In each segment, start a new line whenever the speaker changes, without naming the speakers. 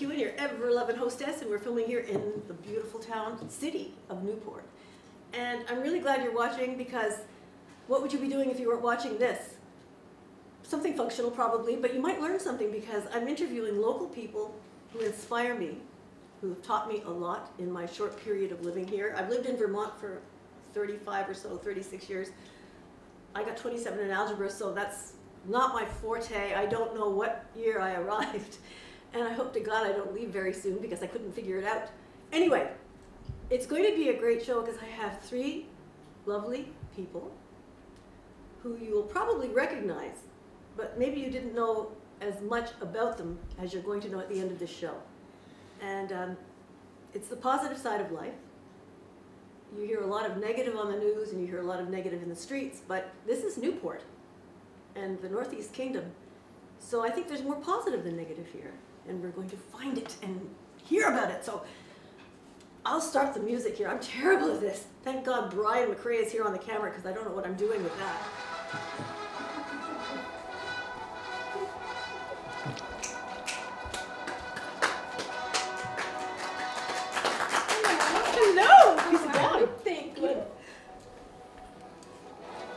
McKeown, your ever loving hostess, and we're filming here in the beautiful town, city of Newport. And I'm really glad you're watching because what would you be doing if you weren't watching this? Something functional, probably, but you might learn something because I'm interviewing local people who inspire me, who have taught me a lot in my short period of living here. I've lived in Vermont for 35 or so, 36 years. I got 27 in algebra, so that's not my forte. I don't know what year I arrived. And I hope to God I don't leave very soon because I couldn't figure it out. Anyway, it's going to be a great show because I have three lovely people who you will probably recognize, but maybe you didn't know as much about them as you're going to know at the end of this show. And um, it's the positive side of life. You hear a lot of negative on the news and you hear a lot of negative in the streets, but this is Newport and the Northeast Kingdom. So I think there's more positive than negative here, and we're going to find it and hear about it. So I'll start the music here. I'm terrible at this. Thank God Brian McRae is here on the camera because I don't know what I'm doing with that. Hello!
Thank you.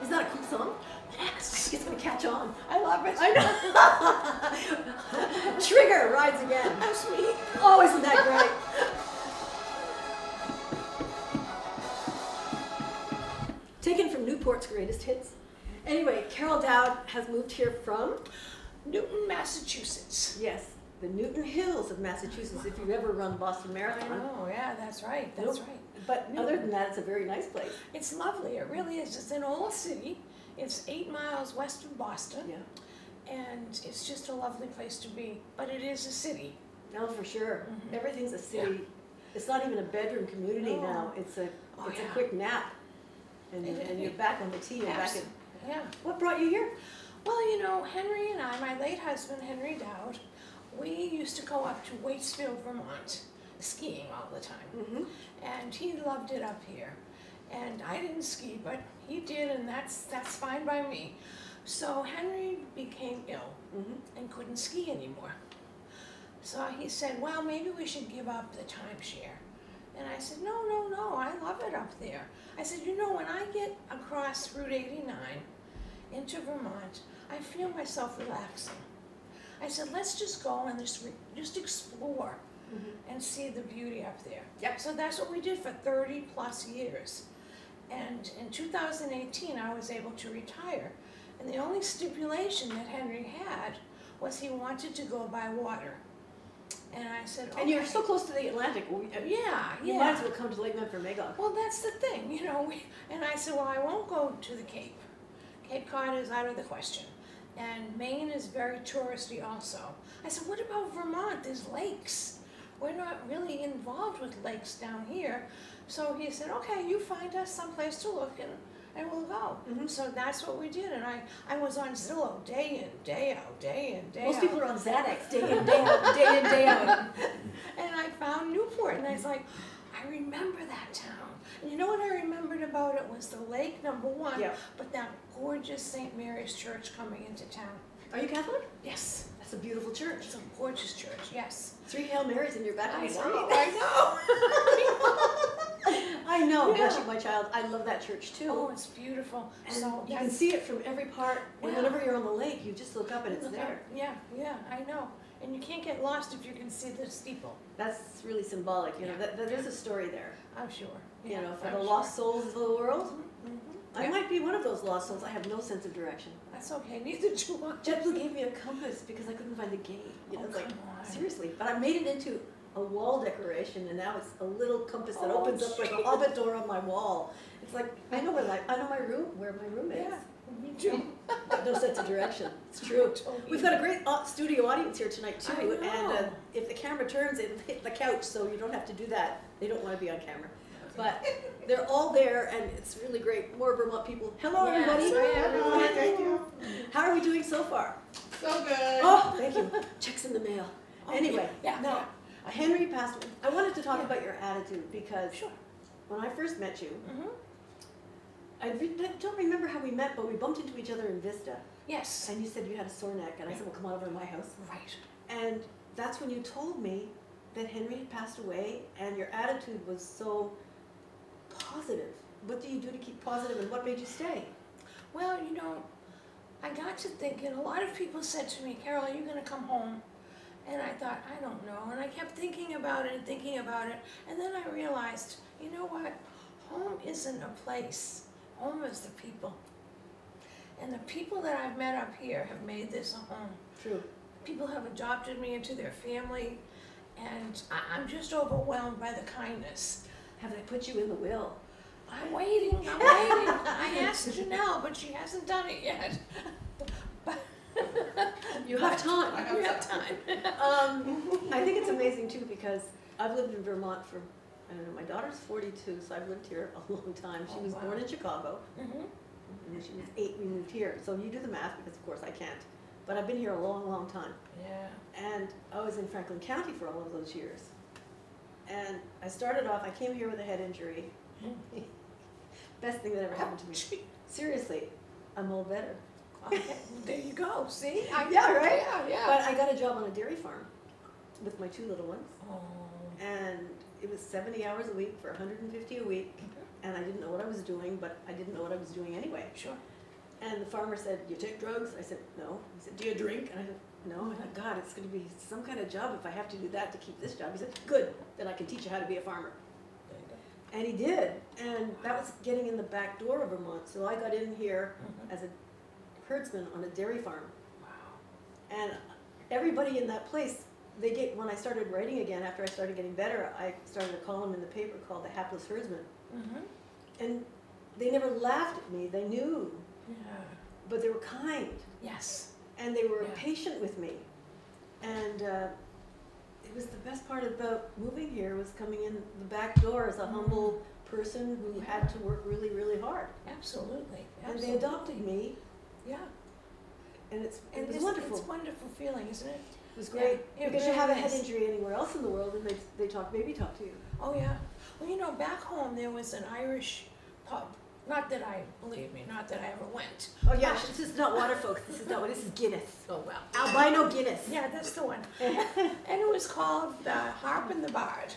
Is that a cool song? I
Yes.
think it's gonna catch on.
I
I know. Trigger rides again.
That's me.
Oh, isn't that great? Taken from Newport's greatest hits. Anyway, Carol Dowd has moved here from,
Newton, Massachusetts.
yes, the Newton Hills of Massachusetts, if you've ever run Boston Marathon.
know, yeah, that's right, that's
Nope.
right.
But other than that, it's a very nice place.
It's lovely, it really is. It's an old city. It's eight miles west of Boston,
Yeah.
and it's just a lovely place to be. But it is a city.
No, for sure.
Mhm.
Everything's a city. It's not even a bedroom community
No.
now. It's a,
Oh,
it's a quick nap. And,
It-
and you're back on the tee and back.
Yeah.
What brought you here?
Well, you know, Henry and I, my late husband, Henry Dowd, we used to go up to Waitsfield, Vermont, skiing all the time.
Mm-hmm.
and he loved it up here. And I didn't ski, but he did, and that's that's fine by me. So Henry became ill
Mm-hmm.
and couldn't ski anymore. So he said, "Well, maybe we should give up the timeshare." And I said, "No, no, no. I love it up there." I said, "You know, when I get across Route 89 into Vermont, I feel myself relaxing." I said, "Let's just go and just re- just explore."
Mm-hmm.
and see the beauty up there.
Yep.
So that's what we did for 30 plus years. And in 2018, I was able to retire. And the only stipulation that Henry had was he wanted to go by water. And I said, okay.
And you're so close to the Atlantic. We- uh,
Yeah,
You might as well come to Lake Memphremagog.
Well, that's the thing, you know. We, and I said, well, I won't go to the Cape. Cape Cod is out of the question. And Maine is very touristy also. I said, what about Vermont? There's lakes. We're not really involved with lakes down here. So he said, okay, you find us someplace to look and, and we'll go.
Mhm.
So that's what we did. And I, I was on Zillow day in, day out, day in, day
Most
out.
Most people are on Xanax day in, day out, day in, day out.
And I found Newport, and I was like, I remember that town. And you know what I remembered about it was the lake, number one,
Yeah.
but that gorgeous St. Mary's Church coming into town.
Are you Catholic?
Yes,
That's a beautiful church.
it's a gorgeous church, yes.
Three Hail Marys in your back
I know,
street.
I
I know,
Yeah.
bless you, my child. I love that church too.
Oh, it's beautiful.
and
so
you can see it from every part. And
Yeah.
whenever you're on the lake, you just look up and it's
look
there.
out. Yeah, yeah, I know. And you can't get lost if you can see the steeple,
That's really symbolic. You know,
Yeah.
that, that there's a story there.
I'm sure.
You know, for
I'm
the
sure.
lost souls of the world.
Mm-hmm.
I
Yeah.
might be one of those lost souls. I have no sense of direction.
That's okay, neither do I.
JetBlue gave me a compass because I couldn't find the gate. You know,
Oh,
it's like
come on.
seriously. But I made it into a wall decoration, and now it's a little compass that
Oh,
opens up like a
sweet.
hobbit door on my wall. It's like I know where my I know my room where my room is.
Yeah, me too.
But no sense of direction. It's true.
Totally.
We've got a great au- studio audience here tonight too,
I
and uh,
know.
if the camera turns, it'll hit the couch, so you don't have to do that. They don't want to be on camera, but they're all there, and it's really great. More Vermont people. Hello,
Yes,
everybody.
I am.
Thank you.
How are we doing so far?
So good.
Oh, thank you. Checks in the mail.
Oh,
Anyway,
yeah,
no,
yeah.
Henry passed away. I wanted to talk
Yeah.
about your attitude because
Sure.
when I first met you,
Mhm.
I re- I don't remember how we met, but we bumped into each other in Vista.
Yes.
and you said you had a sore neck, and I said, well, come on over to my house.
Right.
And that's when you told me that Henry had passed away, and your attitude was so positive. What do you do to keep positive, and what made you stay?
Well, you know, I got to thinking, a lot of people said to me, Carol, are you going to come home? And I thought, I don't know. And I kept thinking about it and thinking about it. And then I realized, you know what? Home isn't a place, home is the people. And the people that I've met up here have made this a home.
True.
People have adopted me into their family, and I'm just overwhelmed by the kindness.
Have they put you in the will?
I'm waiting, I'm waiting. I asked Janelle, but she hasn't done it yet.
You have time.
We have time.
Um, I think it's amazing too because I've lived in Vermont for, I don't know, my daughter's forty-two, so I've lived here a long time. She
Oh,
was
wow.
born in Chicago,
Mhm.
and when she was eight, we moved here. So you do the math because of course I can't. But I've been here a long, long time.
Yeah.
And I was in Franklin County for all of those years. And I started off, I came here with a head injury. Best thing that ever happened to me. Seriously, I'm all better.
Okay, there you go, see? I-
Yeah, right?
Yeah, yeah.
But I got a job on a dairy farm with my two little ones.
Oh.
And it was seventy hours a week for hundred and fifty a week. And I didn't know what I was doing, but I didn't know what I was doing anyway.
Sure.
And the farmer said, you take drugs? I said, no. He said, do you drink? And I said, no. I thought, God, it's gonna be some kind of job if I have to do that to keep this job. He said, good, then I can teach you how to be a farmer.
There you go.
And he did, and that was getting in the back door of Vermont. So I got in here
Mhm.
as a herdsman on a dairy farm.
Wow.
And everybody in that place, they get, when I started writing again, after I started getting better, I started a column in the paper called The Hapless Herdsman.
Mm-hmm.
And they never laughed at me, they knew,
Yeah.
but they were kind.
Yes.
And they were
Yeah.
patient with me. And uh, it was the best part about moving here was coming in the back door as a
Mhm.
humble person who had to work really, really hard.
Absolutely.
And they adopted me,
Yeah.
and it's,
And
it was
it's,
wonderful.
it's a wonderful feeling, isn't it?
It was
yeah,
great.
it
Because you have a head injury anywhere else in the world and they, they talk, maybe talk to you.
Oh, yeah. Well, you know, back home there was an Irish pub. Not that I, believe me, not that I ever went.
Oh yeah, this is not water folks, this is not, this is Guinness.
Oh, well.
Albino Guinness.
Yeah, that's the one. and it was called the Harp and the Bard.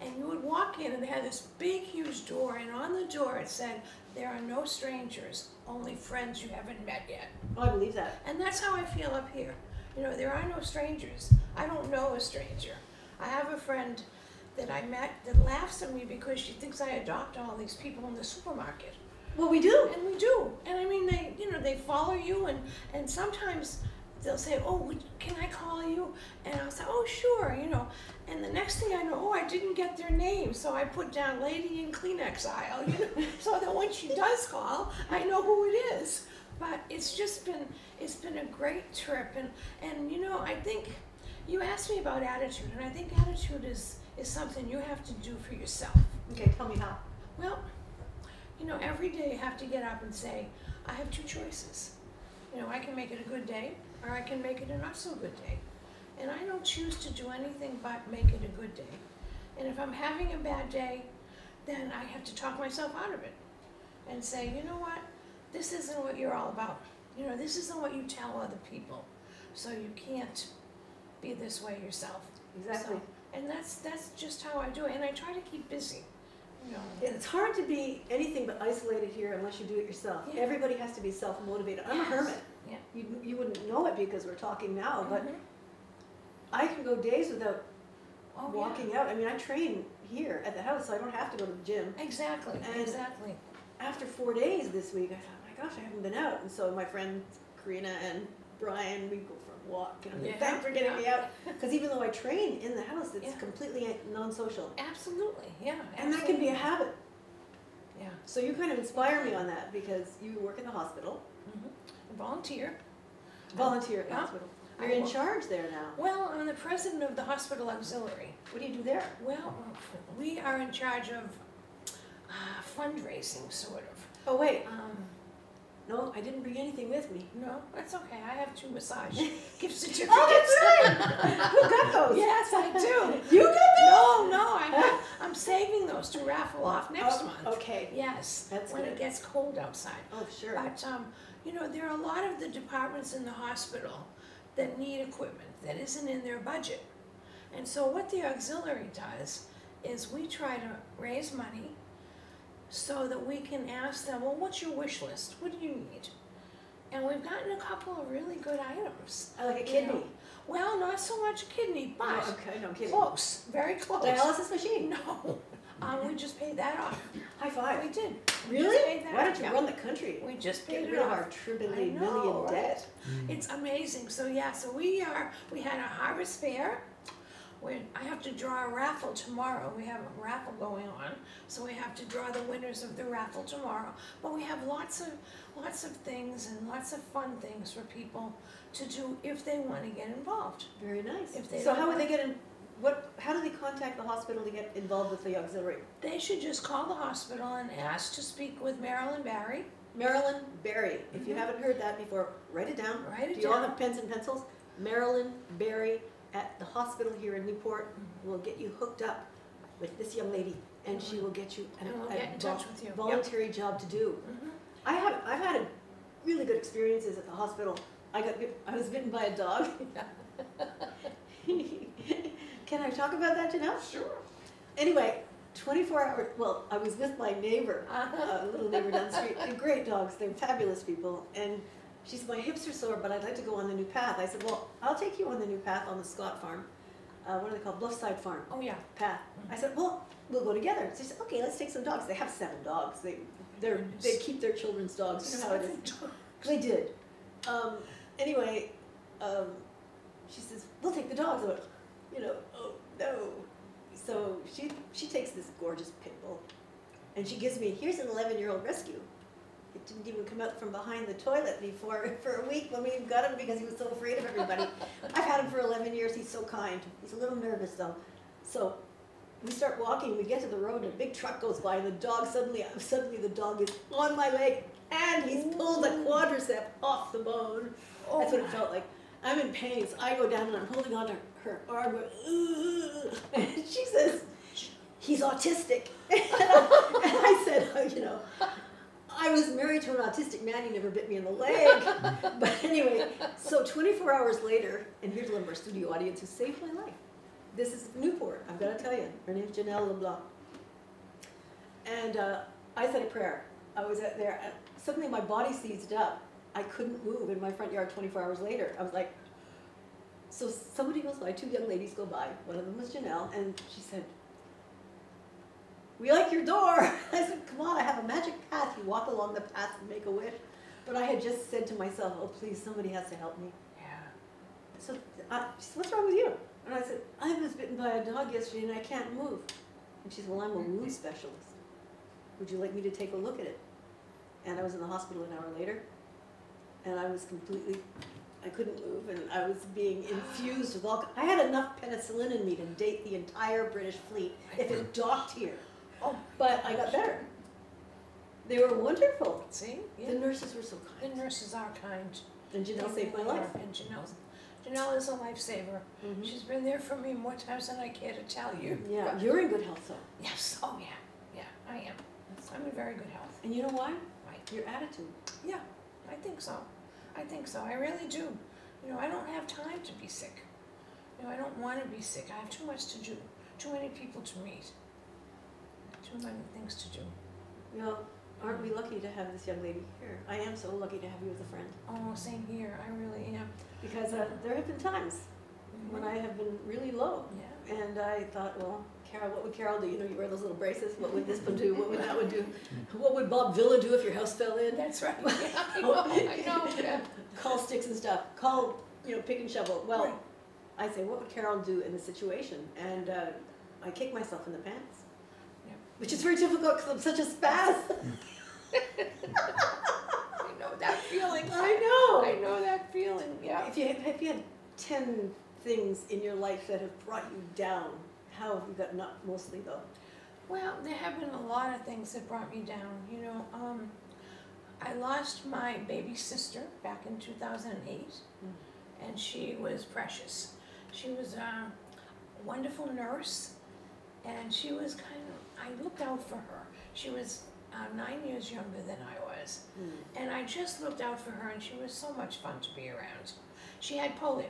And you would walk in, and they had this big, huge door, and on the door it said, "There are no strangers, only friends you haven't met yet."
Oh, I believe that.
And that's how I feel up here. You know, there are no strangers. I don't know a stranger. I have a friend that I met that laughs at me because she thinks I adopt all these people in the supermarket.
Well, we do.
And we do. And I mean, they, you know, they follow you, and and sometimes they'll say, "Oh, would, can I call you?" And I'll say, "Oh, sure," you know. And the next thing I know, oh, I didn't get their name, so I put down "lady in Kleenex aisle," you know, so that when she does call, I know who it is. But it's just been, it's been a great trip, and and you know, I think you asked me about attitude, and I think attitude is is something you have to do for yourself.
Okay, tell me how.
Well, you know, every day you have to get up and say, I have two choices. You know, I can make it a good day, or I can make it a not so good day. And I don't choose to do anything but make it a good day. And if I'm having a bad day, then I have to talk myself out of it and say, you know what, this isn't what you're all about. You know, this isn't what you tell other people. So you can't be this way yourself.
Exactly.
So- and that's that's just how I do it. And I try to keep busy. You know.
It's hard to be anything but isolated here unless you do it yourself.
Yeah.
Everybody has to be self-motivated. I'm a hermit.
Yeah.
You, you wouldn't know it because we're talking now, but
Mhm.
I can go days without
Oh, yeah.
walking out. I mean, I train here at the house, so I don't have to go to the gym.
Exactly,
And-
exactly.
After four days this week, I thought, my gosh, I haven't been out. And so my friends Karina and Brian, we go for walk. And
Yeah,
thanks for getting me out. Because even though I train in the house, it's
Yeah.
completely non-social.
Absolutely, yeah.
And that can be a
absolutely.
habit.
Yeah.
So you kind of inspire me on that because you work in the hospital,
Mhm. Volunteer.
volunteer at the
Yeah.
hospital.
I
You're in
work-
charge there now.
Well, I'm the president of the hospital auxiliary.
What do you do there?
Well, we are in charge of uh, fundraising, sort of.
Oh, wait.
Um,
No, I didn't bring anything with me.
no, that's okay. I have two massage gift certificates.
Oh, that's right. Who got those?
yes, I do.
You got those?
No, no, I have, I'm saving those to raffle off next
Oh,
month.
Okay.
Yes,
That's
when
good.
it gets cold outside.
Oh, sure.
But um, you know, there are a lot of the departments in the hospital that need equipment that isn't in their budget. And so what the auxiliary does is we try to raise money so that we can ask them, well, what's your wish list? What do you need? And we've gotten a couple of really good items.
I like a
You
kidney.
know, Well, not so much a kidney, but
okay, no I'm kidding.
close, very close.
Dialysis machine.
No, um, we just paid that off.
High five.
We did.
Really?
just paid that
Why don't you
yeah.
run the country?
We just paid
Get
it
rid of
off.
our triple
I
million
right?
debt.
It's amazing. So yeah, so we are. We had a harvest fair. We I have to draw a raffle tomorrow. We have a raffle going on, so we have to draw the winners of the raffle tomorrow. But we have lots of lots of things and lots of fun things for people to do if they want to get involved.
Very nice.
If they
So how would they get in, what, how do they contact the hospital to get involved with the auxiliary?
They should just call the hospital and ask to speak with Marilyn Barry.
Marilyn Berry. If you
Mhm.
haven't heard that before, write it down.
Write it
Do you all have pens and pencils? Marilyn Berry at the hospital here in Newport We'll get you hooked up with this young lady and she will get you an-
And we'll
a
get in
vol-
touch with you.
Job to do.
Mhm.
I have, I've had a really good experiences at the hospital. I got, bit- I was bitten by a dog. Can I talk about that, Janelle?
Sure.
Anyway, twenty-four hour, well, I was with my neighbor,
Uh-huh.
a little neighbor down the street, they're great dogs, they're fabulous people, and she said, my hips are sore, but I'd like to go on the new path. I said, well, I'll take you on the new path on the Scott farm, uh, what are they called, Bluffside Farm
Oh yeah.
path. I said, well, we'll go together. She said, okay, let's take some dogs. They have seven dogs. They, they're, they keep their children's dogs. You know how it is. They did. Um, anyway, um, she says, "We'll take the dogs." I went, you know, oh no. So she she takes this gorgeous pit bull, and she gives me here's an 11 year old rescue. It didn't even come out from behind the toilet before for a week when we got him because he was so afraid of everybody. I've had him for 11 years. He's so kind. He's a little nervous though. So we start walking. We get to the road, and a big truck goes by, and the dog suddenly suddenly the dog is on my leg, and he's pulled the quadricep off the bone. That's what it oh. felt like. I'm in pain, so I go down and I'm holding on to her arm. going, And she says, "He's autistic," and I, and I said, oh, "You know." I was married to an autistic man, he never bit me in the leg. But anyway, so 24 hours later, and here's one of our studio audience who saved my life. This is Newport, I've got to tell you. Her name's Janelle LeBlanc. And uh, I said a prayer. I was at there, and suddenly my body seized up. I couldn't move in my front yard 24 hours later. I was like, so somebody goes by, two young ladies go by. One of them was Janelle, and she said, we like your door. I said, come on, I have a magic path. You walk along the path and make a wish. But I had just said to myself, oh, please, somebody has to help me.
Yeah.
So uh, she said, what's wrong with you? And I said, I was bitten by a dog yesterday and I can't move. And she said, well, I'm a wound specialist. Would you like me to take a look at it? And I was in the hospital an hour later. And I was completely, I couldn't move and I was being infused with all, I had enough penicillin in me to date the entire British fleet if it docked here.
Oh,
But I got better. They were wonderful.
see?
The nurses were so kind.
The nurses are kind.
And Janelle
They
saved my life.
are. And Janelle's, Janelle is a lifesaver.
Mhm.
She's been there for me more times than I care to tell you.
Yeah, you're in good health though.
Yes, oh yeah, yeah, I am. I'm in very good health.
And you know why?
Right.
Your attitude.
Yeah, I think so. I think so. I really do. You know, I don't have time to be sick. You know, I don't want to be sick. I have too much to do, too many people to meet, too many things to do.
You know, aren't we lucky to have this young lady here? I am so lucky to have you as a friend.
Oh, same here. I really am.
Because uh, there have been times when I have been really low.
Yeah.
And I thought, well, Carol, what would Carol do? You know, you wear those little braces. What would this one do? What would that one do? What would Bob Villa do if your house fell in?
That's right. Yeah, I know. I know. Yeah.
Call sticks and stuff. Call, you know, pick and shovel. Well,
Right.
I say, what would Carol do in the situation? And uh, I kick myself in the pants. Which is very difficult because I'm such a spaz.
I know that feeling.
I know.
I know that feeling. Yeah.
If you had, if you had ten things in your life that have brought you down, how have you gotten up mostly though?
Well, there have been a lot of things that brought me down. You know, um, I lost my baby sister back in 2008, and she was precious. She was a wonderful nurse, and she was kind of, I looked out for her. She was uh, nine years younger than I was. was. And I just looked out for her, and she was so much fun to be around. She had polio,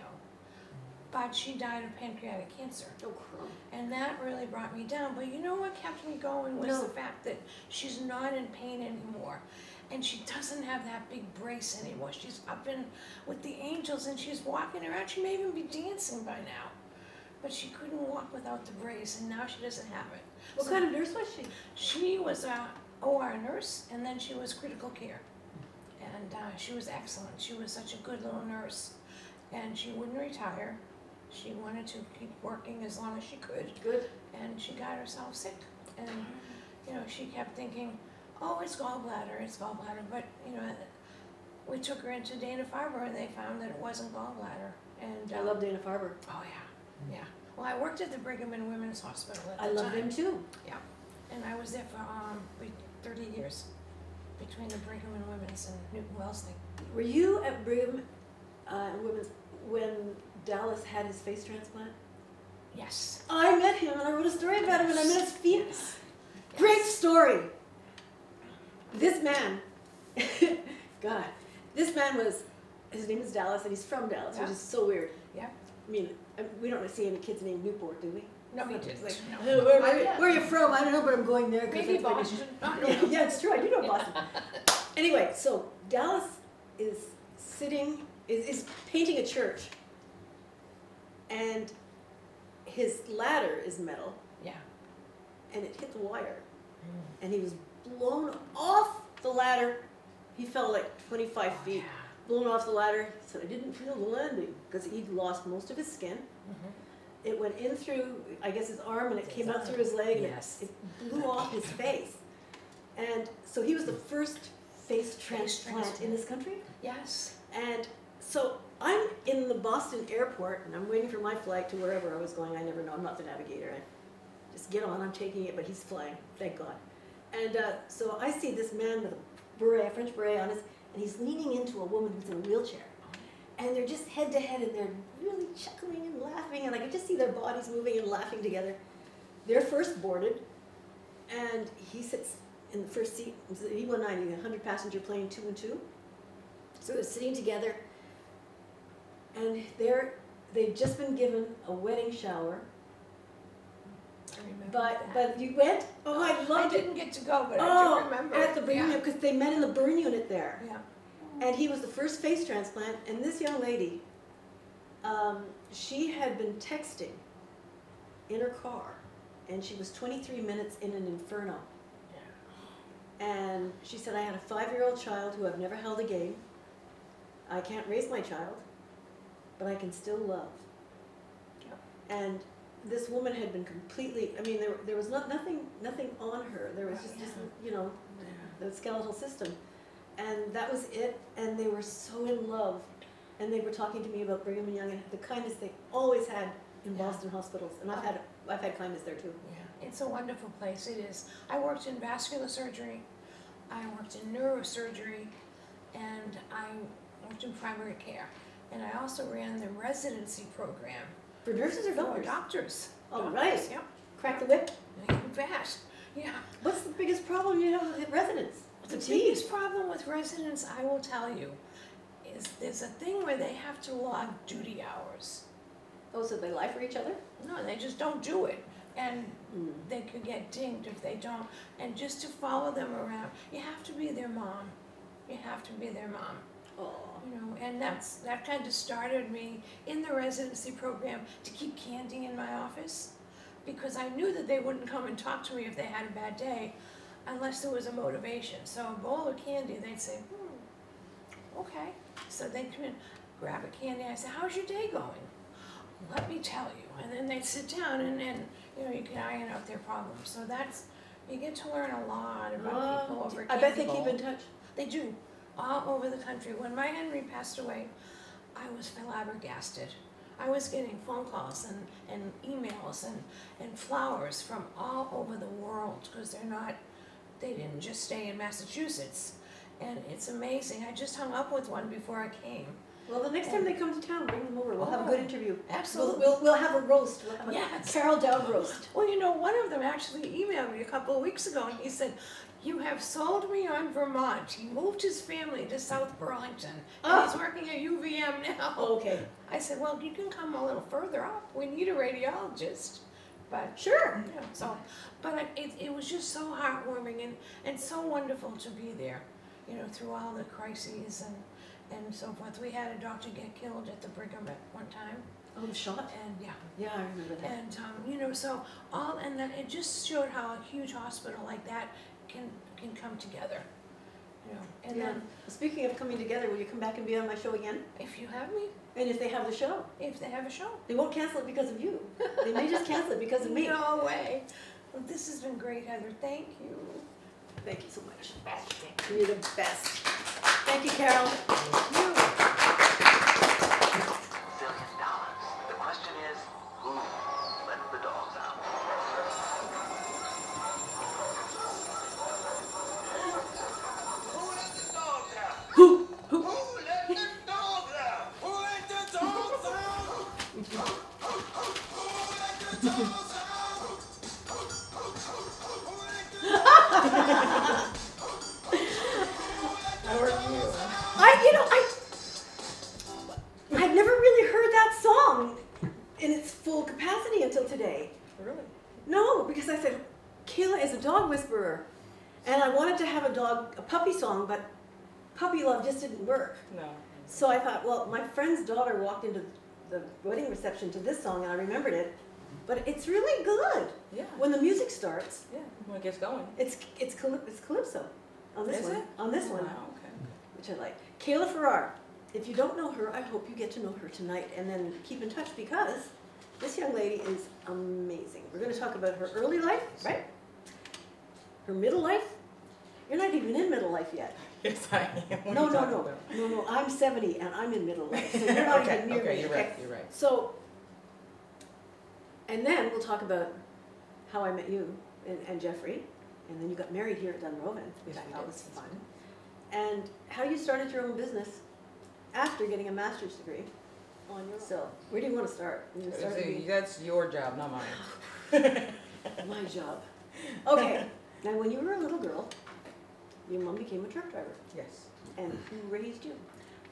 but she died of pancreatic cancer.
Oh, crap.
And that really brought me down. But you know what kept me going was
No.
the fact that she's not in pain anymore. And she doesn't have that big brace anymore. She's up in with the angels and she's walking around. She may even be dancing by now. But she couldn't walk without the brace and now she doesn't have it.
What
So
kind of nurse was she?
She was a OR nurse and then she was critical care. And uh, she was excellent. She was such a good little nurse. And she wouldn't retire. She wanted to keep working as long as she could
Good.
and she got herself sick. And, you know, she kept thinking, oh, it's gallbladder, it's gallbladder. But, you know, we took her into Dana Farber and they found that it wasn't gallbladder. And,
I
uh,
love Dana Farber.
oh, yeah, yeah. Well, I worked at the Brigham and Women's Hospital at
I
the
love
time.
them too.
And I was there for um, be- 30 years between the Brigham and Women's and Newton Wellesley.
Were you at Brigham uh, and Women's when Dallas had his face transplant?
Yes.
I met him and I wrote a story about him and I met his feet. Great story. This man, God, this man was, his name is Dallas and he's from Dallas, which
Yeah.
is so weird.
Yeah.
I mean, I- we don't see any kids named Newport, do we?
No, we
It's
didn't.
like,
no.
"Oh, where, where, where are you from? I don't know, but I'm going there. 'cause
Maybe
that's my name."
Boston. I don't
Yeah,
know.
yeah, it's true. I do know Boston. anyway, so Dallas is sitting, is, is painting a church, and his ladder is metal,
Yeah.
and it hit the wire, mm. and he was blown off the ladder. He fell like 25
Oh,
feet,
yeah.
Blown off the ladder. Said, I didn't feel the landing because he'd lost most of his skin.
Mhm.
It went in through, I guess, his arm, and it came out through his leg, and it-
Yes.
it blew off his face. And so he was the first face transplant in this country.
Yes.
And so I'm in the Boston airport, and I'm waiting for my flight to wherever I was going. I never know. I'm not the navigator. I just get on. I'm taking it, but he's flying. Thank God. And uh, so I see this man with a beret, a French beret on his, and he's leaning into a woman who's in a wheelchair. And they're just head to head, and they're really chuckling and laughing, and I could just see their bodies moving and laughing together. They're first boarded, and he sits in the first seat. It's an E190, a 100 passenger plane, two and two. So they're sitting together, and they're they've just been given a wedding shower.
I remember
But
that.
but you went? Oh, I
I
loved it.
didn't get to go, but I
Oh,
do remember.
at the burn
yeah.
unit because they met in the burn unit there.
Yeah.
And he was the first face transplant, and this young lady, um, she had been texting in her car, and she was 23 minutes in an inferno. Yeah. And she said, I had a five year old child who I've never held a game. I can't raise my child, but I can still love. And this woman had been completely, I mean, there, there was not, nothing, nothing on her. There was just, just, you know, the skeletal system. And that was it, and they were so in love. And they were talking to me about Brigham and Young and the kindness they always had in
Yeah.
Boston hospitals. And I've had, I've had kindness there too.
Yeah, it's a wonderful place, it is. I worked in vascular surgery, I worked in neurosurgery, and I worked in primary care. And I also ran the residency program
For nurses or
for
doctors?
doctors.
All
Doctors,
right.
Yep,
Crack the whip.
bet, yeah.
What's the biggest problem you have with residents?
The
Fatigue.
biggest problem with residents, I will tell you, is there's a thing where they have to log duty hours.
Oh, so they lie for each other?
No, they just don't do it. And
Mm.
they could get dinged if they don't. And just to follow them around, you have to be their mom. You have to be their mom.
Oh.
You know, and that's that kind of started me in the residency program to keep candy in my office because I knew that they wouldn't come and talk to me if they had a bad day unless there was a motivation. So a bowl of candy, they'd say, hmm, okay. So they'd come in, grab a candy, I said, how's your day going? Let me tell you. And then they'd sit down and then, you know, you can iron out their problems. So that's, you get to learn a lot about people
Oh,
over
I bet they keep in touch.
They do, all over the country. When my Henry passed away, I was flabbergasted. I was getting phone calls and, and emails and, and flowers from all over the world because they're not, they didn't just stay in Massachusetts. And it's amazing. I just hung up with one before I came.
Well, the next time they come to town, bring them over. We'll have a good
Oh,
interview. We'll,
Absolutely.
we'll, we'll have a roast. We'll have a
Yes.
Carol Dowd roast.
Well, you know, one of them actually emailed me a couple of weeks ago and he said, You have sold me on Vermont. He moved his family to South Burlington. And
Oh.
he's working at UVM now.
Okay,
I said, well, you can come a little further up. We need a radiologist. But,
sure.
you know, so, but it, it was just so heartwarming and, and so wonderful to be there, you know, through all the crises and, and so forth. We had a doctor get killed at the Brigham at one time,
Oh, the shot?
and yeah,
Yeah, I remember that.
and, um, you know, so all, and then it just showed how a huge hospital like that can, can come together, you know. And then,
Speaking of coming together, will you come back and be on my show again?
if you have me,
And if they have the show,
if they have a show.
they won't cancel it because of you. They may just cancel it because of me.
No way. Well, this has been great, Heather. Thank you.
Thank you so much. You're the best. Thank you, Carol.
You.
Wedding reception to this song and I remembered it. But it's really good.
Yeah.
When the music starts,
Yeah. When it gets going.
it's it's, it's calypso on this
Is
one.
it?
On this oh, one,
Wow. Okay.
which I like. Kayla Farrar. If you don't know her, I hope you get to know her tonight and then keep in touch because this young lady is amazing. We're going to talk about her early life, right? Her middle life. You're not even in middle life yet.
Yes, I am. What
No, no, no,
about?
no, no. I'm 70 and I'm in middle life, so you're not
okay.
even near
okay.
me.
You're right. You're right.
So, and then we'll talk about how I met you and, and Jeffrey, and then you got married here at Dunroven, which
Yes,
I thought
did.
was fun. And how you started your own business after getting a master's degree on your own. So, where do you want to start? You start
that's your job, not mine.
my job. Okay, now when you were a little girl, your mom became a truck driver,
yes.
and who raised you?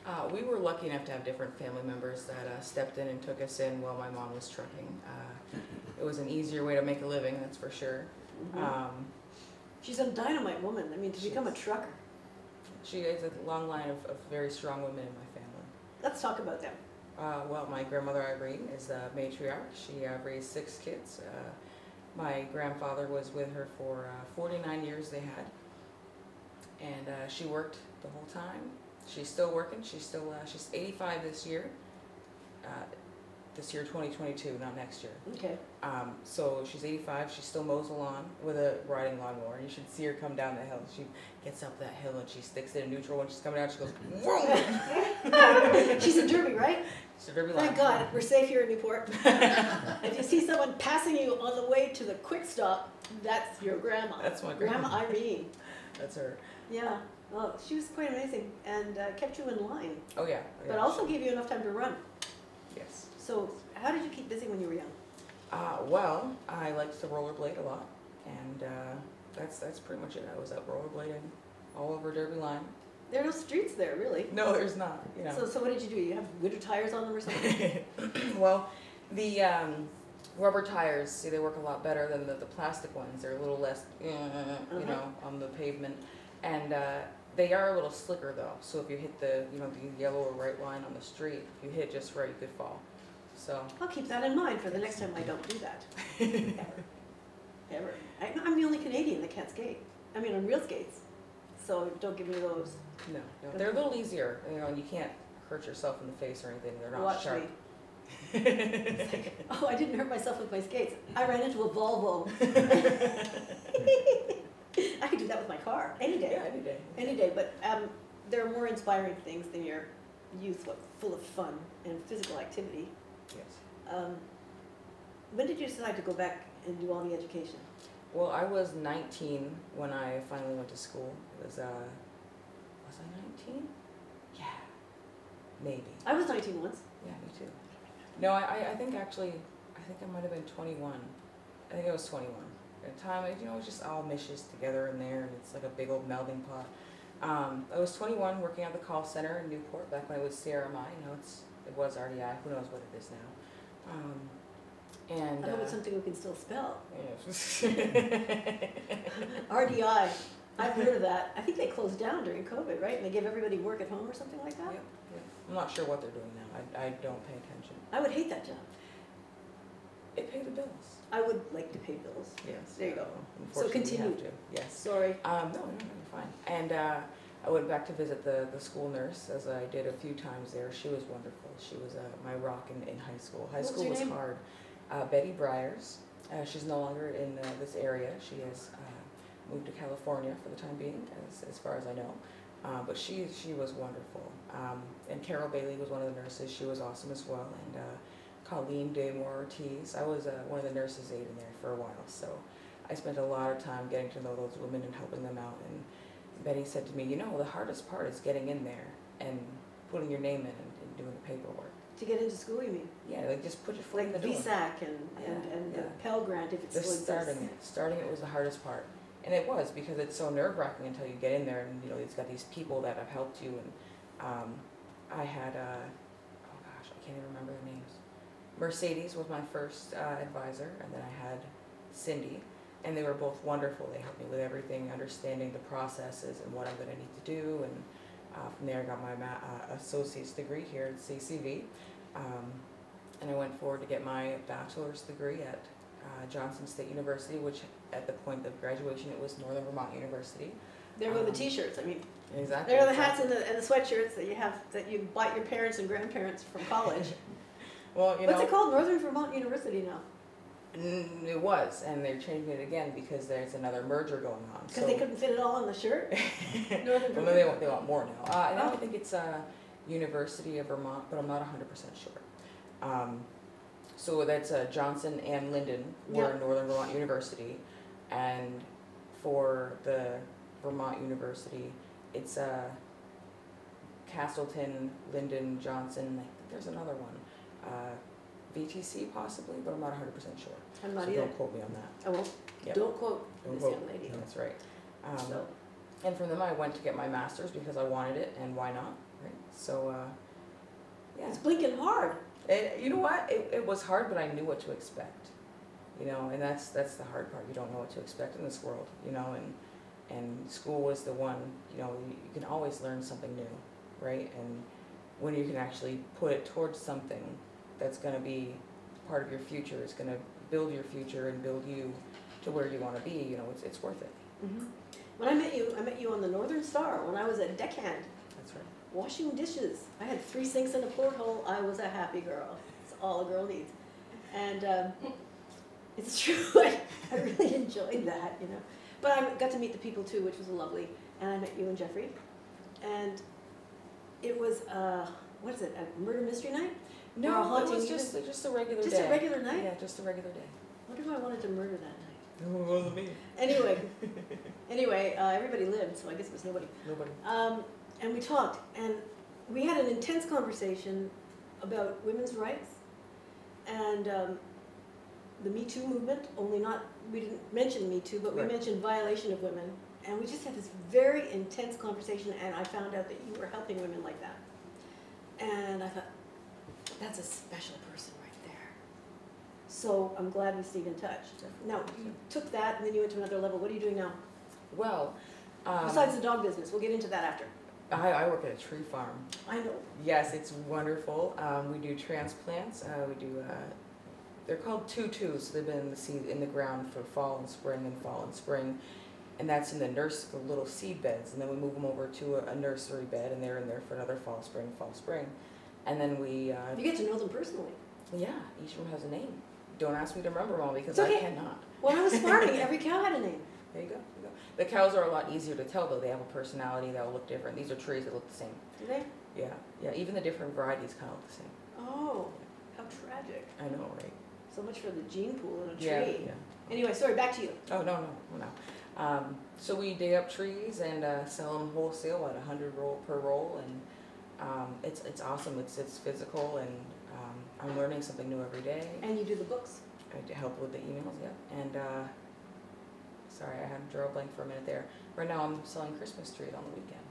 Uh, we were lucky enough to have different family members that uh, stepped in and took us in while my mom was trucking. Uh, it was an easier way to make a living, that's for sure.
Mhm.
Um,
She's a dynamite woman. I mean, to
She
become a trucker.
she is a long line of, of very strong women in my family.
Let's talk about them.
Uh, well, my grandmother Irene is the matriarch. She uh, raised six kids. Uh, my grandfather was with her for uh, 49 years they had. And uh, she worked the whole time. She's still working. She's still, uh, she's 85 this year. Uh, this year, 2022, not next year.
Okay.
Um, so she's 85. She still mows the lawn with a riding lawnmower. You should see her come down the hill. She gets up that hill and she sticks it in neutral. When she's coming down, she goes, whoa!
She's a derby, right?
She's a derby
Thank. God, we're safe here in Newport. If you see someone passing you on the way to the quick stop, that's your grandma.
That's my
Grandma
grandma.
Irene.
That's her.
Yeah, well, she was quite amazing and uh, kept you in line,
Oh yeah.
but
yeah.
also gave you enough time to run.
Yes.
So how did you keep busy when you were young?
Uh, well, I liked to rollerblade a lot, and uh, that's that's pretty much it. I was out rollerblading all over Derby Line.
There are no streets there, really.
No, there's not. You know.
So, so what did you do? You have winter tires on them or something?
well, the um, rubber tires, see, they work a lot better than the, the plastic ones. They're a little less, uh, you
Uh-huh.
know, on the pavement, and uh, they are a little slicker though. So if you hit the, you know, the yellow or right line on the street, if you hit just right, you could fall. So.
I'll keep that in mind for the next time I don't do that. Ever. Ever. I, I'm the only Canadian that can't skate. I mean, on real skates. So don't give me those.
No, no, they're a little easier. You know, and you can't hurt yourself in the face or anything. They're not
Watch
sharp.
me. Oh, I didn't hurt myself with my skates. I ran into a Volvo. I could do that with my car any day.
yeah, any day.
Any day, but um, there are more inspiring things than your youth, what, full of fun and physical activity.
Yes.
Um, when did you decide to go back and do all the education?
Well, I was 19 when I finally went to school. It was, uh, was I 19? Yeah, maybe.
I was 19 once.
Yeah, me too. No, I, I- I think actually, I think I might have been 21. I think I was 21. At a time. You know, it was just all meshes together in there, and it's like a big old melding pot. Um, I was 21, working at the call center in Newport back when it was CRMI. Now it's it was RDI. Who knows what it is now? Um, and
I hope
uh,
it's something we can still spell.
yeah.
RDI, I've heard of that. I think they closed down during COVID, right? And they gave everybody work at home or something like that?
Yep, yep. I'm not sure what they're doing now. I, I don't pay attention.
I would hate that job.
It pay the bills.
I would like to pay bills.
Yes.
There you go.
Unfortunately, we
continue.
to. Yes.
Sorry.
Um, no, no, no, you're fine. And uh, I went back to visit the, the school nurse, as I did a few times there. She was wonderful. She was uh, my rock in, in high school. High
What was
school
her
was
name?
hard. Uh, Betty Briers. Uh, she's no longer in uh, this area. She has uh, moved to California for the time being, as, as far as I know. Uh, but she she was wonderful. Um, and Carol Bailey was one of the nurses. She was awesome as well. And uh, Colleen Daymore Ortiz. I was uh, one of the nurses aide in there for a while, so I spent a lot of time getting to know those women and helping them out. And Betty said to me, you know, the hardest part is getting in there and putting your name in and, and doing the paperwork.
To get into school, you mean?
Yeah, like just put your foot in
Like
the door.
VSAC and, and,
Yeah,
and the
yeah.
Pell Grant if it
The
still exists.
starting it, starting it was the hardest part, and it was because it's so nerve wracking until you get in there and you know it's got these people that have helped you and um, I had uh, oh gosh I can't even remember their names. Mercedes was my first uh, advisor, and then I had Cindy, and they were both wonderful. They helped me with everything, understanding the processes and what I'm going to need to do, and uh, from there I got my ma- uh, associate's degree here at CCV. Um, and I went forward to get my bachelor's degree at uh, Johnson State University, which at the point of graduation it was Northern Vermont University.
There the
Um,
T-shirts. I mean,
Exactly.
there are the hats and the, and the sweatshirts that you have that you bought your parents and grandparents from college.
Well, you
What's
know,
it called? Northern Vermont University now.
It was, and they're changing it again because there's another merger going on.
Because they couldn't fit it all on the shirt. Northern
well, no,
Vermont.
they want they want more now. Uh, and
Oh.
I think it's uh, University of Vermont, but I'm not 100 percent sure. Um, so that's uh, Johnson and Lyndon were
Yep.
Northern Vermont University, and for the Vermont University, it's uh, Castleton, Lyndon, Johnson. There's another one, uh, VTC possibly, but I'm not 100 percent sure.
I'm not
so
either.
don't quote me on that.
I won't.
Yep.
Don't quote
Don't
this
quote.
young lady.
That's right. Um,
So,
and from them, I went to get my master's because I wanted it, and why not, right? So, uh, yeah.
it's blinking hard.
It, you know what? It, it was hard, but I knew what to expect. You know, and that's that's the hard part. You don't know what to expect in this world. You know, and and school was the one. You know, you, you can always learn something new, right? And when you can actually put it towards something that's going to be part of your future, it's going to build your future and build you to where you want to be. You know, it's it's worth it.
Mm-hmm. When I met you, I met you on the Northern Star when I was a deckhand
That's right.
washing dishes. I had three sinks and a porthole. I was a happy girl. It's all a girl needs. And um, it's true. I, I really enjoyed that, you know. But I got to meet the people too, which was lovely. And I met you and Jeffrey. And it was, uh, what is it, a murder mystery night? Or a
No, it was just just a regular
Just
day.
a regular night?
Yeah, just a regular day.
What if I wanted to murder that night?
No, it wasn't me.
Anyway, anyway, uh, everybody lived, so I guess it was nobody.
Nobody.
Um, and we talked, and we had an intense conversation about women's rights and um, the Me Too movement. Only not we didn't mention Me Too, but we
Right.
mentioned violation of women, and we just had this very intense conversation. And I found out that you were helping women like that, and I thought that's a special person right there. So I'm glad we stayed in touch. Now you took that, and then you went to another level. What are you doing now?
Well, um,
Besides the dog business, we'll get into that after.
I, I work at a tree farm.
I know.
Yes, it's wonderful. Um, we do transplants. Uh, we do. Uh, they're called tutus. They've been in the seed in the ground for fall and spring and fall and spring, and that's in the nurse the little seed beds. And then we move them over to a, a nursery bed, and they're in there for another fall, spring, fall, spring. And then we. Uh,
You get to know them personally.
yeah, each one has a name. Don't ask me to remember them all because
It's
I
okay.
cannot.
When I was farming, every cow had a name.
There you go. There you go. The cows are a lot easier to tell though. They have a personality that will look different. These are trees that look the same.
Do they?
Yeah, yeah. Even the different varieties kind of look the same.
Oh, how tragic.
I know, right?
So much for the gene pool in a tree.
Yeah, yeah.
Anyway, sorry, back to you.
Oh no, no, no, no. Um, so we dig up trees and uh, sell them wholesale at a hundred roll per roll, and um, it's it's awesome. It's it's physical, and um, I'm learning something new every day.
And you do the books.
I help with the emails, yeah, and uh, Sorry, I had to draw a blank for a minute there. Right now, I'm selling Christmas trees on the weekend.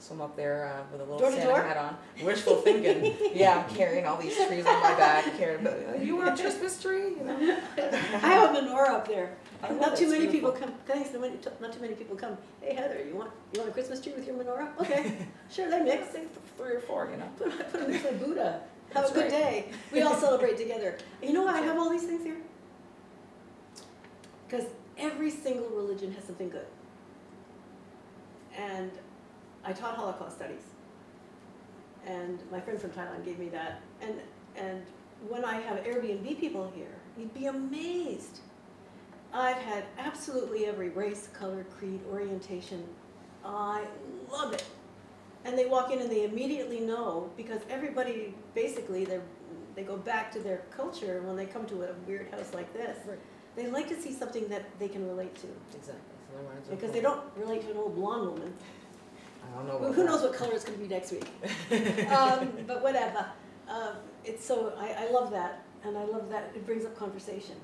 So I'm up there uh, with a little
Door
Santa
door?
hat on. Wishful thinking. yeah, I'm carrying all these trees on my back. Carrying, but, uh, you want a Christmas tree? You know.
I have a menorah up there.
I
Not too many
beautiful.
people come, thanks, not too many people come, hey Heather, you want, you want a Christmas tree with your menorah? Okay, sure, they mix,
Say three or four, you know.
put, put a mix of Buddha, have a good
right.
day. We all celebrate together. You know why I have all these things here? Because every single religion has something good. And I taught Holocaust studies. And my friend from Thailand gave me that. And, and when I have Airbnb people here, you'd be amazed. I've had absolutely every race, color, creed, orientation. I love it. And they walk in and they immediately know because everybody basically they they go back to their culture when they come to a weird house like this.
Right.
They like to see something that they can relate to
Exactly.
Because they don't relate to an old blonde woman.
I don't know.
Who who
that.
knows what color it's going to be next week? um, but whatever. Um, it's so I, I love that, and I love that it brings up conversation.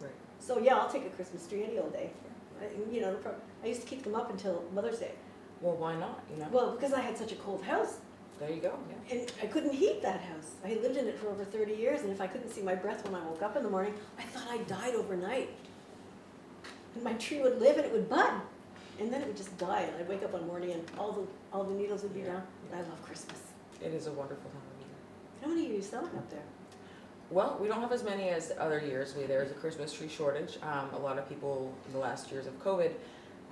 Right.
So yeah, I'll take a Christmas tree any old day. I, you know, I used to keep them up until Mother's Day.
Well, why not? You know.
Well, because I had such a cold house,
there you go. Yeah.
and I couldn't heat that house. I lived in it for over 30 years, and if I couldn't see my breath when I woke up in the morning, I thought I died overnight. And my tree would live, and it would bud, and then it would just die. And I'd wake up one morning, and all the all the needles would be
Yeah.
down. I love Christmas.
It is a wonderful time of year.
How many are you selling up there?
Well, we don't have as many as other years. We, there's a Christmas tree shortage. Um, a lot of people in the last years of COVID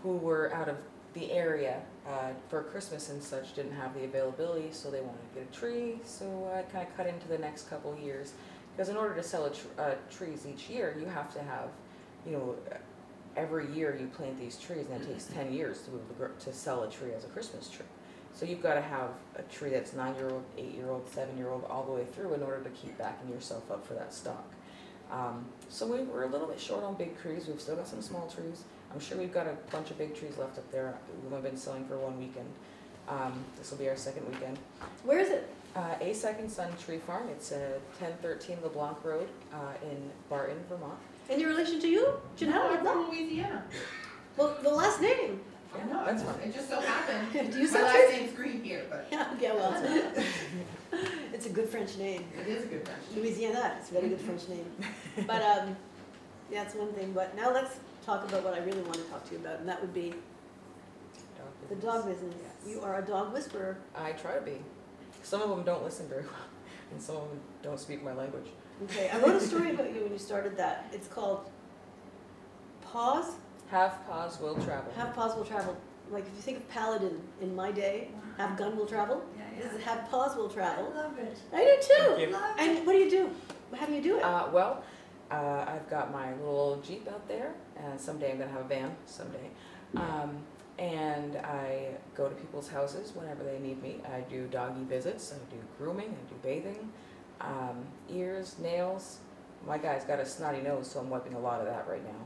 who were out of the area uh, for Christmas and such didn't have the availability, so they wanted to get a tree. So I kind of cut into the next couple years because in order to sell a tr- uh, trees each year, you have to have, you know, every year you plant these trees, and it takes ten years to move the gr- to sell a tree as a Christmas tree. So you've got to have a tree that's nine-year-old, eight-year-old, seven-year-old, all the way through in order to keep backing yourself up for that stock. Um, so we, we're a little bit short on big trees. We've still got some small trees. I'm sure we've got a bunch of big trees left up there. We've only been selling for one weekend. Um, this will be our second weekend.
Where is it?
Uh, A Second Sun Tree Farm. It's uh, 1013 LeBlanc Road uh, in Barton, Vermont.
Any relation to you, Janelle?
No, I'm from Louisiana.
Well, the last name.
I know,
that's
it just so happened.
Do you
My
sell
last
trees?
name's Green here, but
Yeah, yeah, well, it's, it's a good French name.
it is a good French.
Louisiana, it's a very good French name. But, um, yeah, that's one thing, but now let's talk about what I really want to talk to you about, and that would be
Dog
the dog business.
Yes.
You are a dog whisperer.
I try to be. Some of them don't listen very well, and some of them don't speak my language.
Okay, I wrote a story about you when you started that. It's called Paws,
Half paws will travel.
Half Paws Will Travel. Like, if you think of Paladin in my day, Have Gun Will Travel.
Yeah,
This is Have Paws Will Travel.
I love it.
I do too.
Thank you.
Love
And what do you do? How do you do it?
Uh, well, uh, I've got my little old Jeep out there, and someday I'm gonna have a van, someday. Um, and I go to people's houses whenever they need me. I do doggy visits, I do grooming, I do bathing, um, ears, nails. My guy's got a snotty nose, so I'm wiping a lot of that right now.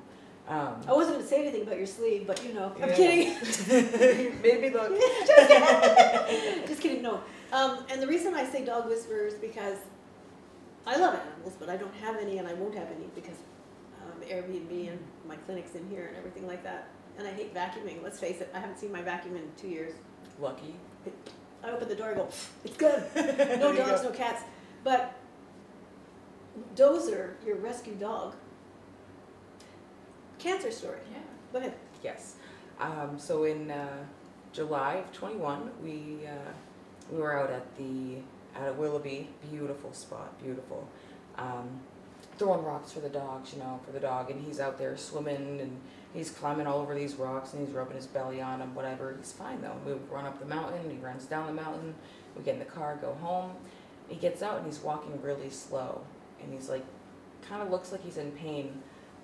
Um,
I wasn't going to say anything about your sleeve, but you know, I'm kidding.
Made me look.
Just kidding, no. Um, and the reason I say dog whisperers because I love animals, but I don't have any and I won't have any because um, Airbnb and my clinic's in here and everything like that. And I hate vacuuming. Let's face it, I haven't seen my vacuum in two years.
Lucky.
I open the door and go, it's good. No dogs, no cats. But Dozer, your rescue dog, cancer story.
Yeah.
Go ahead.
Yes. Um, so in uh, July of 21, we uh, we were out at the at Willoughby, beautiful spot, beautiful. Um, throwing rocks for the dogs, you know, for the dog, and he's out there swimming and he's climbing all over these rocks and he's rubbing his belly on them, whatever. He's fine though. We run up the mountain, he runs down the mountain. We get in the car, go home. He gets out and he's walking really slow, and he's like, kind of looks like he's in pain.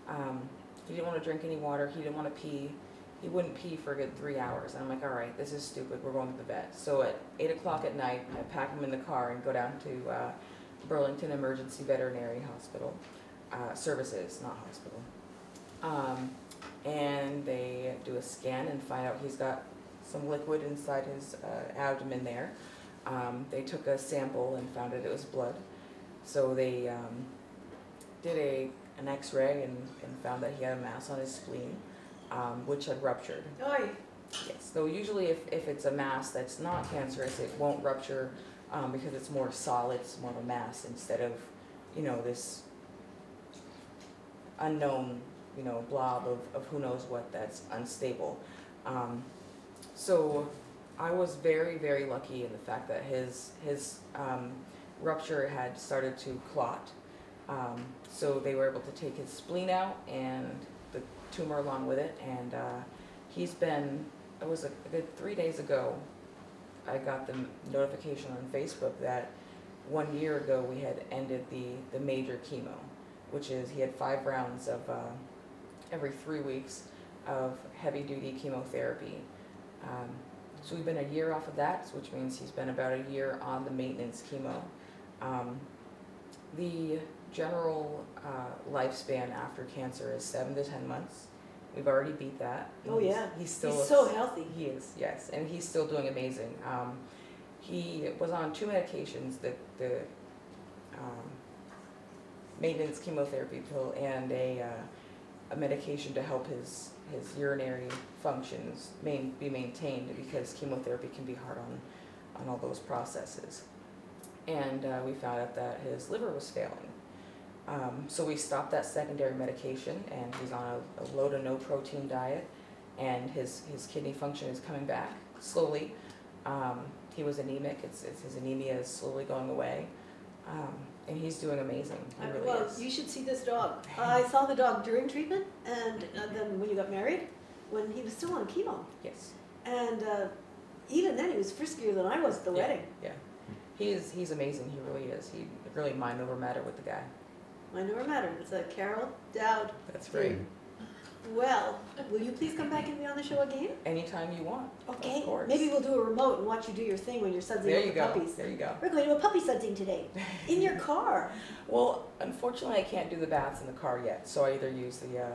Um, he didn't want to drink any water. He didn't want to pee. He wouldn't pee for a good three hours. And I'm like, all right, this is stupid. We're going to the vet. So at 8 o'clock at night, I pack him in the car and go down to uh, Burlington Emergency Veterinary Hospital. Uh, services, not hospital. Um, and they do a scan and find out he's got some liquid inside his uh, abdomen there. Um, they took a sample and found that it was blood. So they um, did a an X-ray and, and found that he had a mass on his spleen. um, which had ruptured.
Oi,
Yes, so usually if, if it's a mass that's not cancerous, it won't rupture um, because it's more solid, it's more of a mass instead of, you know, this unknown, you know, blob of, of who knows what that's unstable. Um, so I was very, very lucky in the fact that his, his um, rupture had started to clot. Um, so they were able to take his spleen out and the tumor along with it, and uh, he's been it was a good three days ago, I got the notification on Facebook that one year ago we had ended the, the major chemo, which is he had five rounds of uh, every three weeks of heavy duty chemotherapy. Um, so we've been a year off of that, which means he's been about a year on the maintenance chemo. Um, the general uh, lifespan after cancer is seven to ten months. We've already beat that.
Oh,
He's-
yeah.
He's still
he's so healthy.
he is, yes, and he's still doing amazing. Um, he was on two medications, the, the, um, maintenance chemotherapy pill and a, uh, a medication to help his, his urinary functions main, be maintained because chemotherapy can be hard on, on all those processes. And, uh, we found out that his liver was failing. Um, so we stopped that secondary medication and he's on a, a low to no protein diet and his, his kidney function is coming back slowly. Um, he was anemic, it's, it's, his anemia is slowly going away. Um, and he's doing amazing, he really
well,
is.
you should see this dog. I saw the dog during treatment, and uh, then when you got married, when he was still on chemo,
Yes,
and uh, even then he was friskier than I was at the
Yeah.
wedding.
yeah. He is, he's amazing, he really is. He really mind over matter with the guy.
Mind over matter. It's a Carol Dowd.
That's right.
Well, will you please come back and be on the show again?
Anytime you want,
Okay.
of course.
Maybe we'll do a remote and watch you do your thing when you're sudsing
There you
the
go,
puppies.
there you go.
We're going to a puppy sudsing today in your car.
Well, unfortunately, I can't do the baths in the car yet, so I either use the, uh,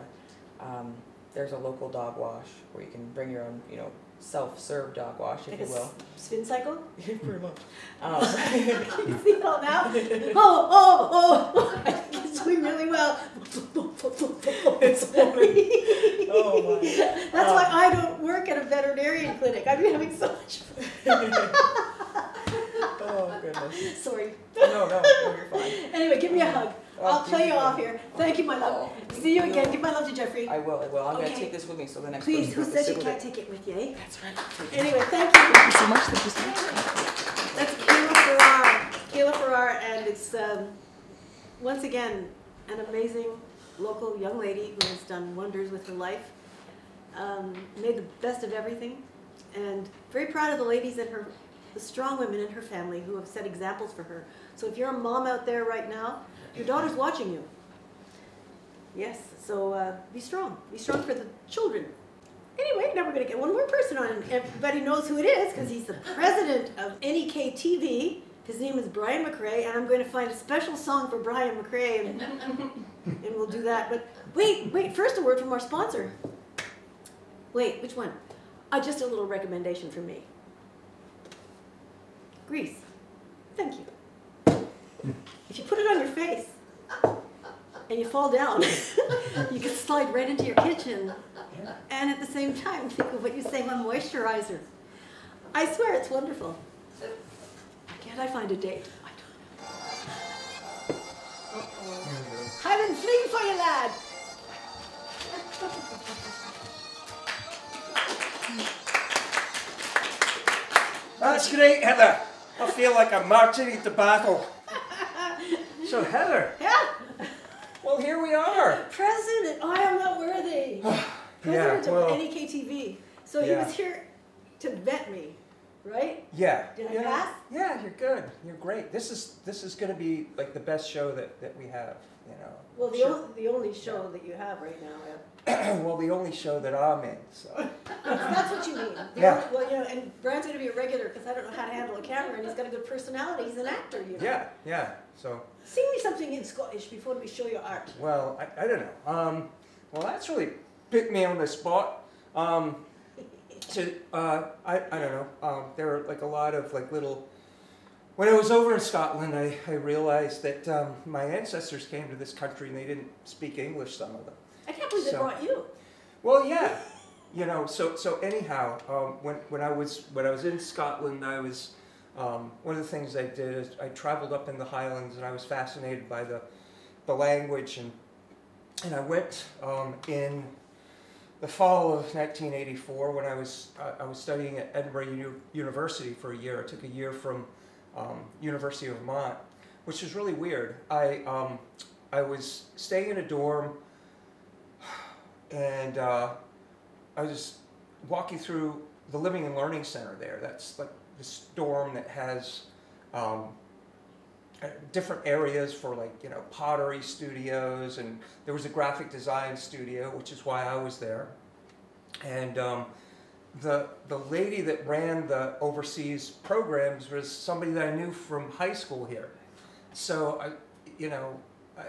um, there's a local dog wash where you can bring your own, you know, self-serve dog wash, if
Like
you will.
spin cycle.
Pretty much. Um,
Can you see it all now? Oh, oh, oh! I think it's doing really well.
It's funny. Oh, my.
That's why I don't work at a veterinarian clinic. I'm having so much fun.
oh goodness.
Sorry.
No, no, no, you're fine.
Anyway, give me a hug.
Oh,
I'll play you
thank
off here. Thank you, my love.
Oh,
See you
thank
again. Give my love to Jeffrey.
I will, I will. I'm gonna
Okay.
take this with me, so the next
Please,
person
who says you can't
it.
take it with you, eh?
That's right.
Anyway, thank you.
Thank you so much. Thank you so much.
That's Kayla Farrar. Kayla Farrar, and it's um, once again an amazing local young lady who has done wonders with her life, um, made the best of everything, and very proud of the ladies and her, the strong women in her family who have set examples for her. So if you're a mom out there right now, your daughter's watching you. Yes, so uh, be strong. Be strong for the children. Anyway, now we're going to get one more person on, everybody knows who it is because he's the president of NEK TV. His name is Brian McRae, and I'm going to find a special song for Brian McRae, and, and we'll do that. But wait, wait, first a word from our sponsor. Wait, which one? Uh, just a little recommendation from me. Grease. Thank you. If you put it on your face and you fall down, you can slide right into your kitchen and at the same time think of what you save on moisturizer. I swear it's wonderful. Can't I find a date? I don't know. Fleeing for you, lad.
That's great, Heather. I feel like I'm marching into battle. So, Heather,
Yeah,
well, here we are.
President, I am not worthy. President
well-
of NEK TV. So he was here to vet me, right?
Yeah.
Did I
you know,
pass?
Yeah, you're good. You're great. This is this is going to be like the best show that, that we have. You know.
Well, the,
Sure.
o- the only show that you have right now.
Well, the only show that I'm in. So.
That's, what you mean. The
Yeah.
only- well, you know, and Brian's going to be a regular because I don't know how to handle a camera, and he's got a good personality. He's an actor, you know.
Yeah, yeah. So,
Sing me something in Scottish before we show your art.
well, I, I don't know. Um, well, that's really put me on the spot. Um, so, uh, I, I don't know. Um, there were like a lot of like little. When I was over in Scotland, I, I realized that um, my ancestors came to this country and they didn't speak English. Some of them.
I can't they
So-
brought you.
Well, yeah, you know. So so anyhow, um, when when I was when I was in Scotland, I was um, one of the things I did is I traveled up in the Highlands, and I was fascinated by the the language, and and I went um, in the fall of 1984 when I was I I was studying at Edinburgh Uni- University for a year. I took a year from um, University of Vermont, which was really weird. I um, I was staying in a dorm, and uh, I was just walking through the Living and Learning Center there. That's like this dorm that has um, uh, different areas for like you know pottery studios, and there was a graphic design studio, which is why I was there. And um, the the lady that ran the overseas programs was somebody that I knew from high school here. So I, you know, I,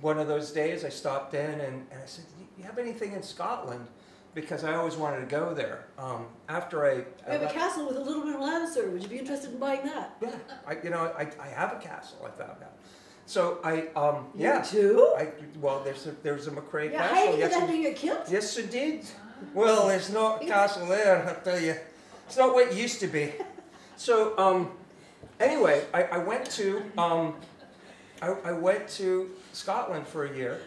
one of those days I stopped in and, and I said, "You have anything in Scotland?" Because I always wanted to go there. Um, after I,
We
I
have a castle with a little bit of land, sir. Would you be interested in buying that?
yeah, I, you know, I, I have a castle. I found out. So I, um,
You
yeah,
do?
I well, there's a there's a McRae
Yeah,
castle.
hiding
yes,
it under your kilt?
yes, indeed. Well, there's not a castle there. I tell you, it's not what it used to be. So um, anyway, I, I went to um, I, I went to Scotland for a year.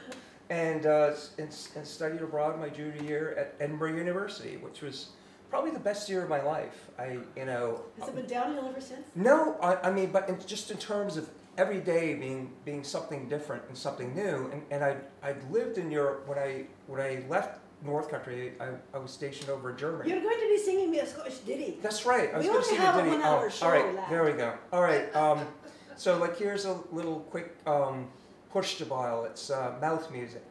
And, uh, and, and studied abroad my junior year at Edinburgh University, which was probably the best year of my life. I, you know,
Has it been downhill ever since?
no, I, I mean, but in, just in terms of every day being being something different and something new, and, and I I'd lived in Europe when I when I left North Country. I, I was stationed over in Germany.
You're going to be singing me a Scottish ditty.
That's right. I was
We
going to sing
have
a ditty.
one-hour
oh,
show,
all right, there we go. All right. Um, so like here's a little quick um, puirt à beul. It's uh, mouth music.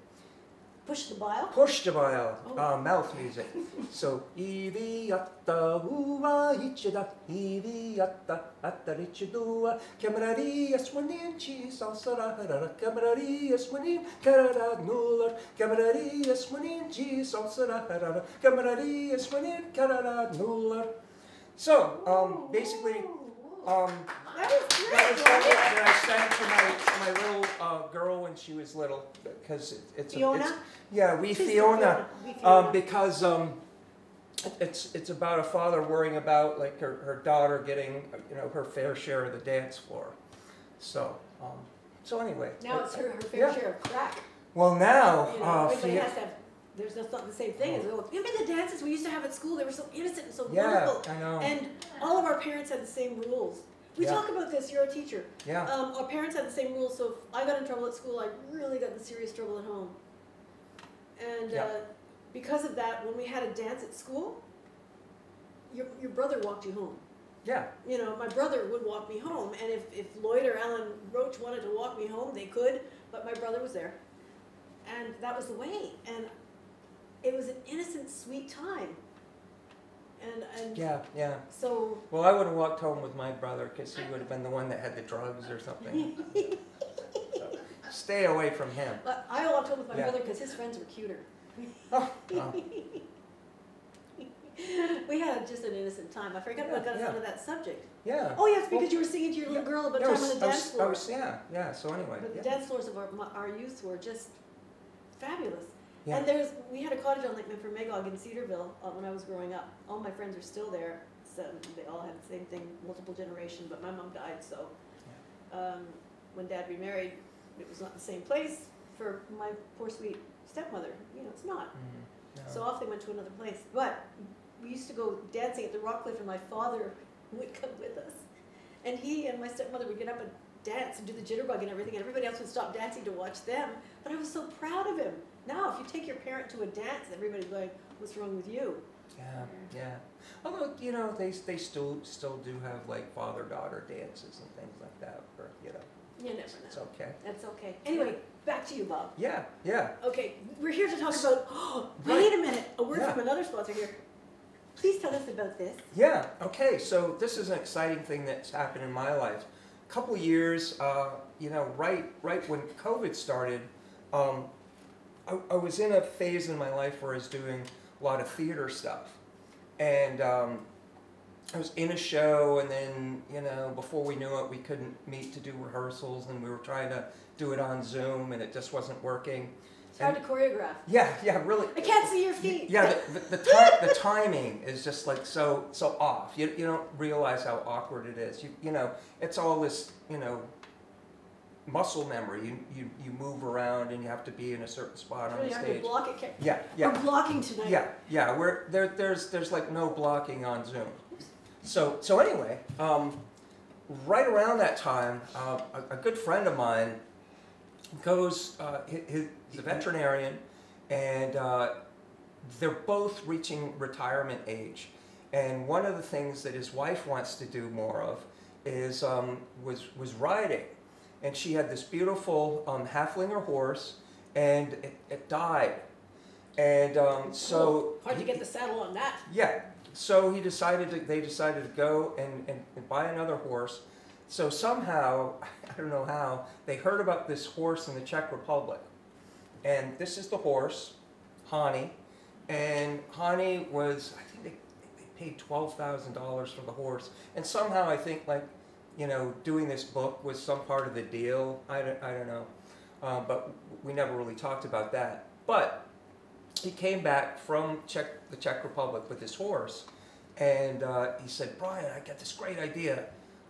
Puirt à beul.
Puirt à beul,
Oh.
uh, mouth music. So, ivi atta uva ichida, ivi atta atta richidua, cameraria swaninchi, salsara harara, cameraria swanin, carara nuller, cameraria swaninchi, salsara harara, cameraria swanin, carara nuller. So, um, basically, um,
That was great.
that was that,
wasn't it?
I sang to my, my little uh, girl when she was little, because it, it's a,
Fiona?
it's, yeah, we
Please do
Fiona, um, because um, it's it's about a father worrying about like her, her daughter getting you know her fair share of the dance floor. So um, so anyway.
Now it's her, her fair
yeah.
share of crack.
Well now,
You know,
uh,
everybody
Fio-
has to have, there's no- not the same thing as, oh, you remember the dances we used to have at school? They were so innocent and so
yeah,
wonderful.
I know.
And all of our parents had the same rules. We
Yeah.
talk about this, you're a teacher.
yeah,
Um, our parents had the same rules, so if I got in trouble at school, I really got in serious trouble at home. And
Yeah.
uh, because of that, when we had a dance at school, your, your brother walked you home.
yeah,
You know, my brother would walk me home, and if, if Lloyd or Alan Roach wanted to walk me home, they could, but my brother was there. And that was the way. And it was an innocent, sweet time. And, and
yeah, yeah.
so
Well, I would have walked home with my brother because he would have been the one that had the drugs or something. So, stay away from him.
But I walked home with my
Yeah.
brother because his friends were cuter.
Oh, oh.
we had just an innocent time. I forgot what got us
Yeah.
onto that subject.
Yeah.
Oh yes, because you were singing to your little girl about
Yeah, I
time
was-
on the
I
dance
was-
floor.
I was, yeah, yeah. So anyway,
but the
yeah.
dance floors of our, my- our youth were just fabulous.
Yeah.
And there's we had a cottage on Lake Magog in Cedarville uh, when I was growing up. All my friends are still there. So they all had the same thing, multiple generation. But my mom died, so um, when Dad remarried, it was not the same place for my poor sweet stepmother. You know, it's not.
Mm, no.
So off they went to another place. But we used to go dancing at the Rock Cliff, and my father would come with us. And he and my stepmother would get up and dance and do the jitterbug and everything, and everybody else would stop dancing to watch them. But I was so proud of him. Now, if you take your parent to a dance, everybody's going, "What's wrong with you?"
Yeah, yeah. Although you know they they still still do have like father daughter dances and things like that. Or you know,
You never
it's okay.
That's okay. Anyway, back to you, Bob.
Yeah, yeah.
Okay, we're here to talk about. Oh, wait a minute. A word
Yeah.
from another sponsor here. Please tell us about this.
Yeah. Okay. So this is an exciting thing that's happened in my life. A couple years, uh, you know, right right when COVID started, um, I, I was in a phase in my life where I was doing a lot of theater stuff, and um, I was in a show, and then you know, before we knew it, we couldn't meet to do rehearsals, and we were trying to do it on Zoom, and it just wasn't working.
It's hard to choreograph.
Yeah, yeah, really.
I can't see your feet.
Yeah, the, the, the, ti- the timing is just like so so off. You, you don't realize how awkward it is. You, you know, it's all this, you know, muscle memory. You, you, you move around and you have to be in a certain spot on
really
the
hard to
stage.
block it. Ca-
Yeah,
We're
yeah,
blocking tonight.
yeah, yeah. We're, there, there's, there's like no blocking on Zoom. So, so anyway, um, right around that time, uh, a, a good friend of mine goes, uh, he's a veterinarian, and uh, they're both reaching retirement age. And one of the things that his wife wants to do more of is um, was was riding, and she had this beautiful um, Haflinger horse, and it, it died, and um, so
Hard to
he-
get the saddle on that.
yeah. So he decided to, they decided to go and, and, and buy another horse. So somehow, I don't know how, they heard about this horse in the Czech Republic. And this is the horse, Hani. And Hani was, I think they, they paid $12,000 for the horse. And somehow I think like, you know, doing this book was some part of the deal. I don't, I don't know. Uh, but we never really talked about that. But he came back from Czech, the Czech Republic with his horse, and uh, he said, "Brian, I got this great idea.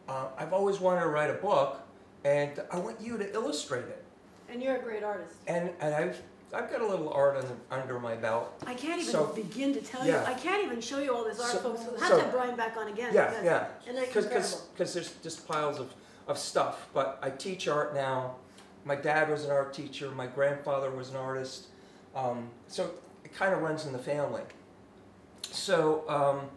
Uh, I've always wanted to write a book, and I want you to illustrate it."
And you're a great artist.
And and I've I've got a little art under, under my belt.
I can't even
So-
begin to tell you. I can't even show you all this art,
So-
folks. We'll have
so-
to have Brian back on again.
Yeah,
because
yeah. Because there's just piles of, of stuff. But I teach art now. My dad was an art teacher. My grandfather was an artist. Um, so it kind of runs in the family. So um,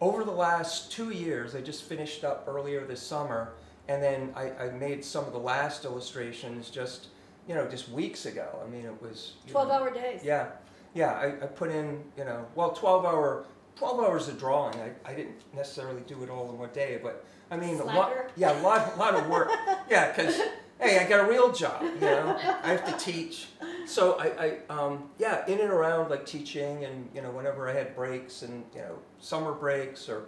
over the last two years, I just finished up earlier this summer, and then I, I made some of the last illustrations just you know just weeks ago. I mean, it was you know,
12 hour days.
yeah, yeah. I, I put in, you know, well, twelve hour, twelve hours of drawing. I, I didn't necessarily do it all in one day, but I mean, a lot, yeah, a lot, lot of work. yeah, because hey, I got a real job. You know, I have to teach. So I, I, um, yeah, in and around like teaching, and you know, whenever I had breaks, and you know, summer breaks or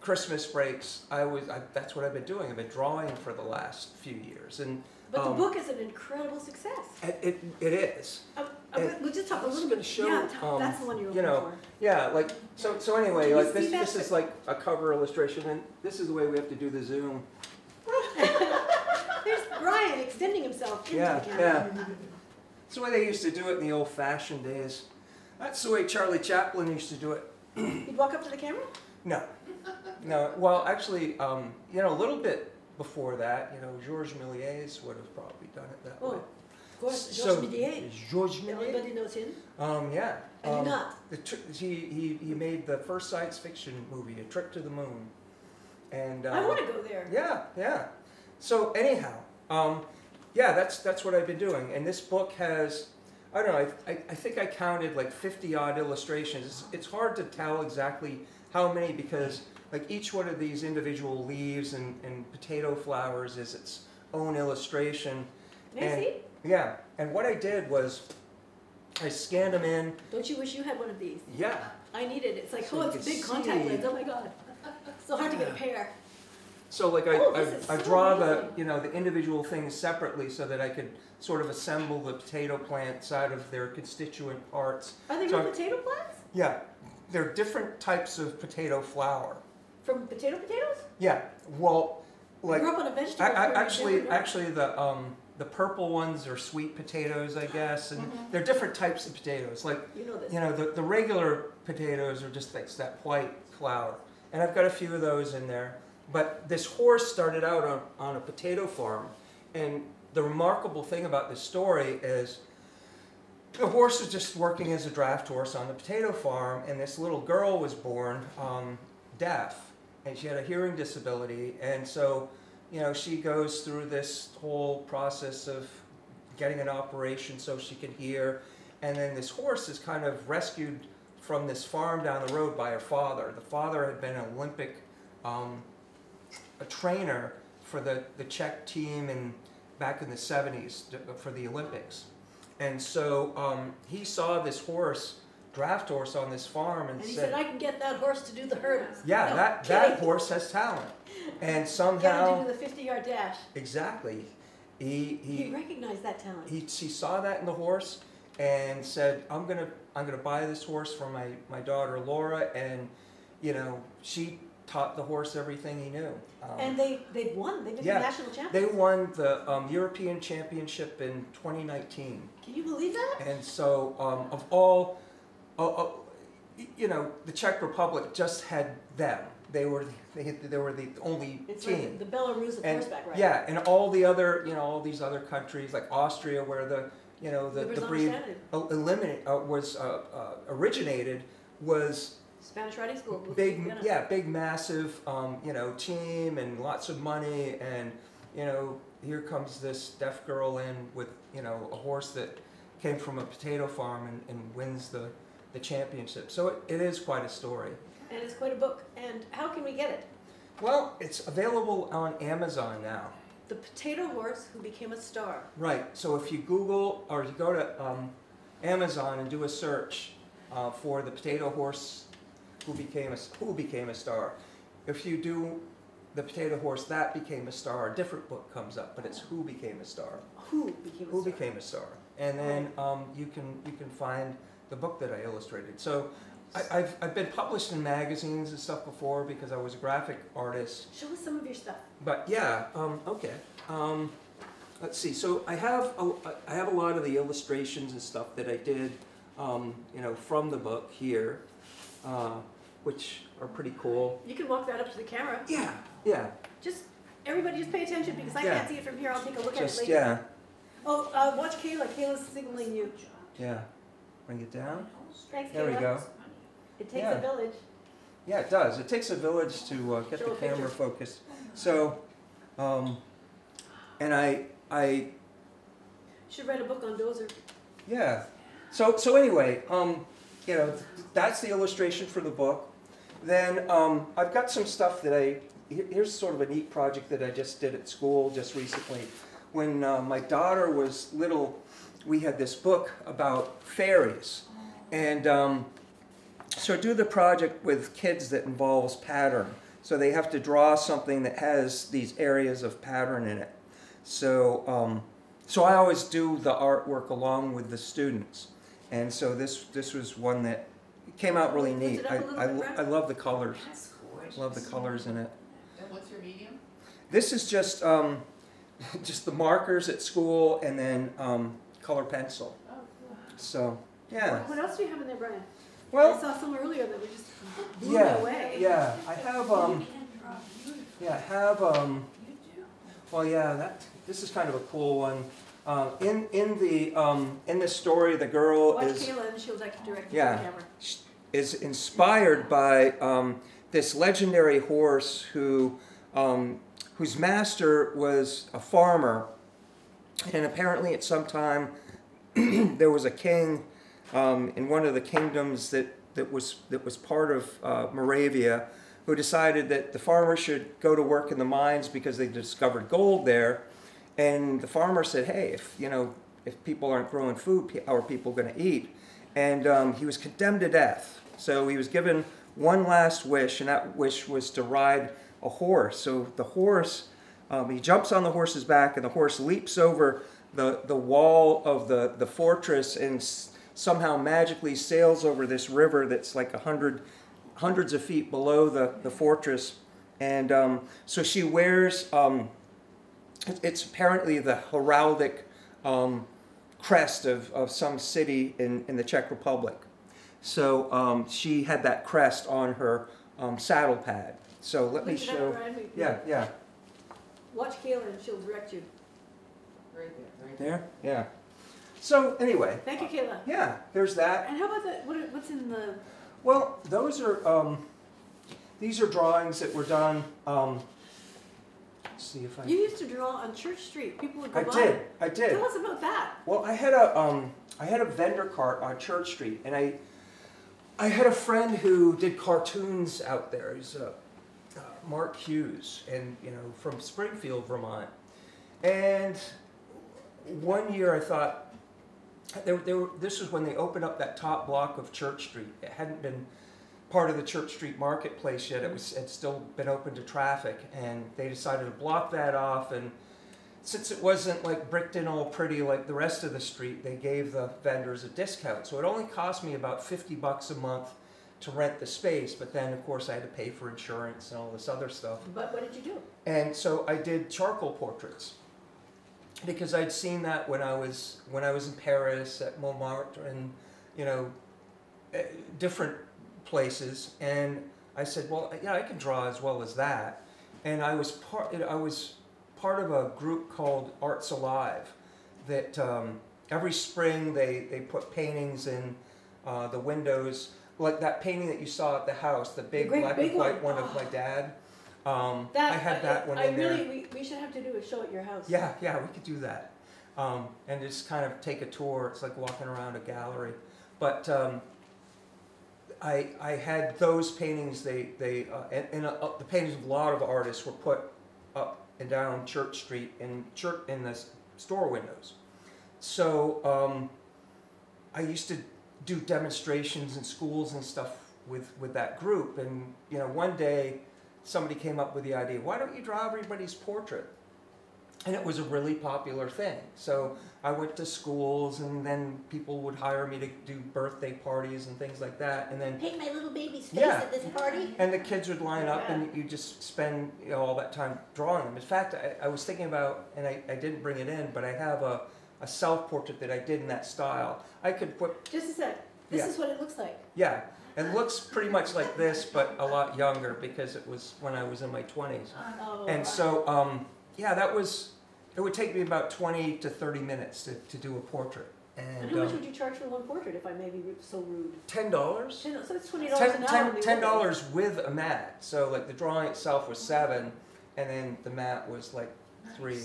Christmas breaks, I was. I, that's what I've been doing. I've been drawing for the last few years, and
But the
Um,
book is an incredible success.
it, it, it is.
Um, gonna- we'll just talk a little bit.
show,
yeah,
um,
that's the one you're
you
looking
know, Yeah, like so. So anyway,
Can
like this. This is like a cover illustration, and this is the way we have to do the zoom.
There's Brian extending himself into
Yeah,
the camera.
yeah. It's the way they used to do it in the old-fashioned days. That's the way Charlie Chaplin used to do it.
You'd walk up to the camera?
No, no. Well, actually, um, you know, a little bit before that, you know, Georges Méliès would have probably done it that way.
Oh, of course,
So-
Georges Méliès.
Georges Méliès.
Everybody knows him.
Um, yeah.
I do
um,
not.
The tr- he, he, he made the first science fiction movie, A Trip to the Moon. And uh,
I want to go there.
Yeah, yeah. So anyhow, um, yeah, that's that's what I've been doing. And this book has, I don't know, I, I, I think I counted like 50 odd illustrations. It's, it's hard to tell exactly how many because like each one of these individual leaves and, and potato flowers is its own illustration.
May I see?
Yeah, and what I did was I scanned them in.
Don't you wish you had one of these?
Yeah,
I need it. It's like,
So
oh, it's a
can
big contact lens. Oh my god. So hard to get a pair.
So like I,
Oh,
I, I
so
draw the you know the individual things separately so that I could sort of assemble the potato plants out of their constituent parts.
Are they
So
real potato plants?
Yeah, They're different types of potato flour.
From potato potatoes?
Yeah, well,
I
like
grew up on a vegetable
I, I, actually actually the um the purple ones are sweet potatoes, I guess, and
Mhm.
they're different types of potatoes. Like
You know
you know the, the regular potatoes are just like that white flour, and I've got a few of those in there. But this horse started out on, on a potato farm, and the remarkable thing about this story is the horse was just working as a draft horse on the potato farm, and this little girl was born um, deaf, and she had a hearing disability, and so you know she goes through this whole process of getting an operation so she can hear, and then this horse is kind of rescued from this farm down the road by her father. The father had been an Olympic um, a trainer for the, the Czech team in back in the 70s for the Olympics. And so um, he saw this horse, draft horse, on this farm and,
and he
said,
said, I can get that horse to do the hurdles.
Yeah,
No,
that, that horse has talent. And
Get him
somehow,
to do the 50 yard dash.
exactly, he,
He
he,
recognized that talent.
he, he saw that in the horse and said, "I'm gonna I'm gonna buy this horse for my my daughter Laura," and you know she taught the horse everything he knew. Um,
And they, they've won, they've been
Yeah.
national champions.
they won the um, European Championship in 2019.
Can you believe that?
And so, um, of all, uh, uh, you know, the Czech Republic just had them. They were they, they were the only
It's
team.
like the Belarus of
and
horseback riding.
yeah, and all the other, you know, all these other countries like Austria, where the, you know, the, the breed eliminate uh, was uh, uh, originated was
Spanish riding school.
big, yeah, big, massive, um, you know, team and lots of money, and you know, here comes this deaf girl in with, you know, a horse that came from a potato farm and, and wins the, the championship. So it, it is quite a story.
And it's quite a book. And how can we get it?
Well, it's available on Amazon now.
The Potato Horse Who Became a Star.
Right. So if you Google or you go to um, Amazon and do a search uh, for the potato horse who became a who became a star, if you do the potato horse that became a star, a different book comes up, but it's who became a star.
Who became a
Who
star?
became a star, and then um, you can you can find the book that I illustrated. So. I, I've, I've been published in magazines and stuff before because I was a graphic artist
Show us some of your stuff.
but yeah, um, okay. Um, let's see. So I have a, I have a lot of the illustrations and stuff that I did, um, you know, from the book here, uh, which are pretty cool.
You can walk that up to the camera.
Yeah, yeah.
Just everybody, just pay attention because I
Yeah.
can't see it from here. I'll take a look at it
Just
later.
yeah,
Oh, uh, watch Kayla. Kayla's signaling you.
yeah. Bring it down.
Thanks,
There we go.
It takes
Yeah.
a village.
Yeah, it does. It takes a village to uh, get
Show
the
picture.
camera focused. So, um, and I I
Should write a book on Dozer.
Yeah. So so anyway, um, you know, that's the illustration for the book. Then um, I've got some stuff that I here's sort of a neat project that I just did at school just recently. When uh, my daughter was little, we had this book about fairies, and um, so do the project with kids that involves pattern. So they have to draw something that has these areas of pattern in it. So um, so I always do the artwork along with the students, and so this this was one that came out really neat.
up
I,
a little
I,
bit,
lo-
Brad.
I love the colors.
That's.
Love the colors in it.
And what's your medium?
This is just um, just the markers at school, and then um, color pencil.
Oh, cool.
So yeah.
What else do you have in there, Brian?
Well, I
saw some earlier that were just blew
yeah,
away.
yeah. I have um,
You can draw beautifully.
yeah, I have um.
You do.
Well, yeah, that this is kind of a cool one. Uh, in in the um, in the story, the girl
Watch
is
Kayla and she'll direct
Yeah.
the camera.
is inspired by um, this legendary horse who um, whose master was a farmer, and apparently at some time there was a king um, in one of the kingdoms that, that was that was part of uh, Moravia who decided that the farmers should go to work in the mines because they discovered gold there, and the farmer said, "Hey, if you know if people aren't growing food, how are people going to eat?" And um, he was condemned to death. So he was given one last wish, and that wish was to ride a horse. So the horse, um, he jumps on the horse's back, and the horse leaps over the, the wall of the, the fortress and s- somehow magically sails over this river that's like a hundred, hundreds of feet below the, the fortress. And um, so she wears, um, it's apparently the heraldic um, crest of, of some city in, in the Czech Republic. So um, she had that crest on her um, saddle pad. So let me
Lift it up,
show. Yeah, yeah.
Watch Kayla and she'll direct you.
Right there, right
There? Yeah. So anyway,
Thank you, Kayla.
yeah, there's that.
And how about the, what, what's in the,
Well, those are, um, these are drawings that were done, um, let's see if I.
you used to draw on Church Street. People would go
I
by.
did, I did.
Tell us about that.
Well, I had a um, I had a vendor cart on Church Street, and I I had a friend who did cartoons out there. He's uh, Mark Hughes, and you know from Springfield, Vermont. And one year I thought there, there were, this was when they opened up that top block of Church Street. It hadn't been part of the Church Street marketplace yet. It was had still been open to traffic, and they decided to block that off and since it wasn't like bricked in all pretty like the rest of the street, they gave the vendors a discount. So it only cost me about 50 bucks a month to rent the space, but then of course I had to pay for insurance and all this other stuff.
But what did you do?
And so I did charcoal portraits because I'd seen that when I was when I was in Paris at Montmartre and you know eh, different places and I said, well, yeah, I can draw as well as that. And I was part I was part of a group called Arts Alive that um, every spring they, they put paintings in uh, the windows like that painting that you saw at the house, the big
great
black
big
and white
one.
one of my dad. Um,
That
I had that one
I
in there.
really, we, we should have to do a show at your house.
Yeah, yeah, we could do that. Um, and just kind of take a tour. It's like walking around a gallery. But um, I, I had those paintings. They, they, uh, and, and uh, the paintings of a lot of artists were put up and down Church Street in church in the s- store windows. So um, I used to do demonstrations in schools and stuff with with that group. And you know, one day somebody came up with the idea, why don't you draw everybody's portrait? And it was a really popular thing. So I went to schools, and then people would hire me to do birthday parties and things like that. And then
Paint my little baby's face
Yeah.
at this party.
and the kids would line up, and you just spend you know, all that time drawing them. In fact, I, I was thinking about, and I, I didn't bring it in, but I have a, a self portrait that I did in that style. I could put,
Just a sec. This
Yeah.
is what it looks like.
yeah, it looks pretty much like this, but a lot younger because it was when I was in my 20s.
Oh,
And so, um, yeah, that was, it would take me about 20 to 30 minutes to, to do a portrait.
And how much
um,
would you charge for one portrait if I may be so rude?
$10?
Ten, so it's twenty dollars
Ten,
an hour.
ten,
the
ten
old
dollars with a mat. So like the drawing itself was seven, and then the mat was like three.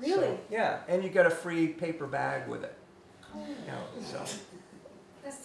Days. Really?
So, yeah, and you get a free paper bag with it.
Oh,
You know, so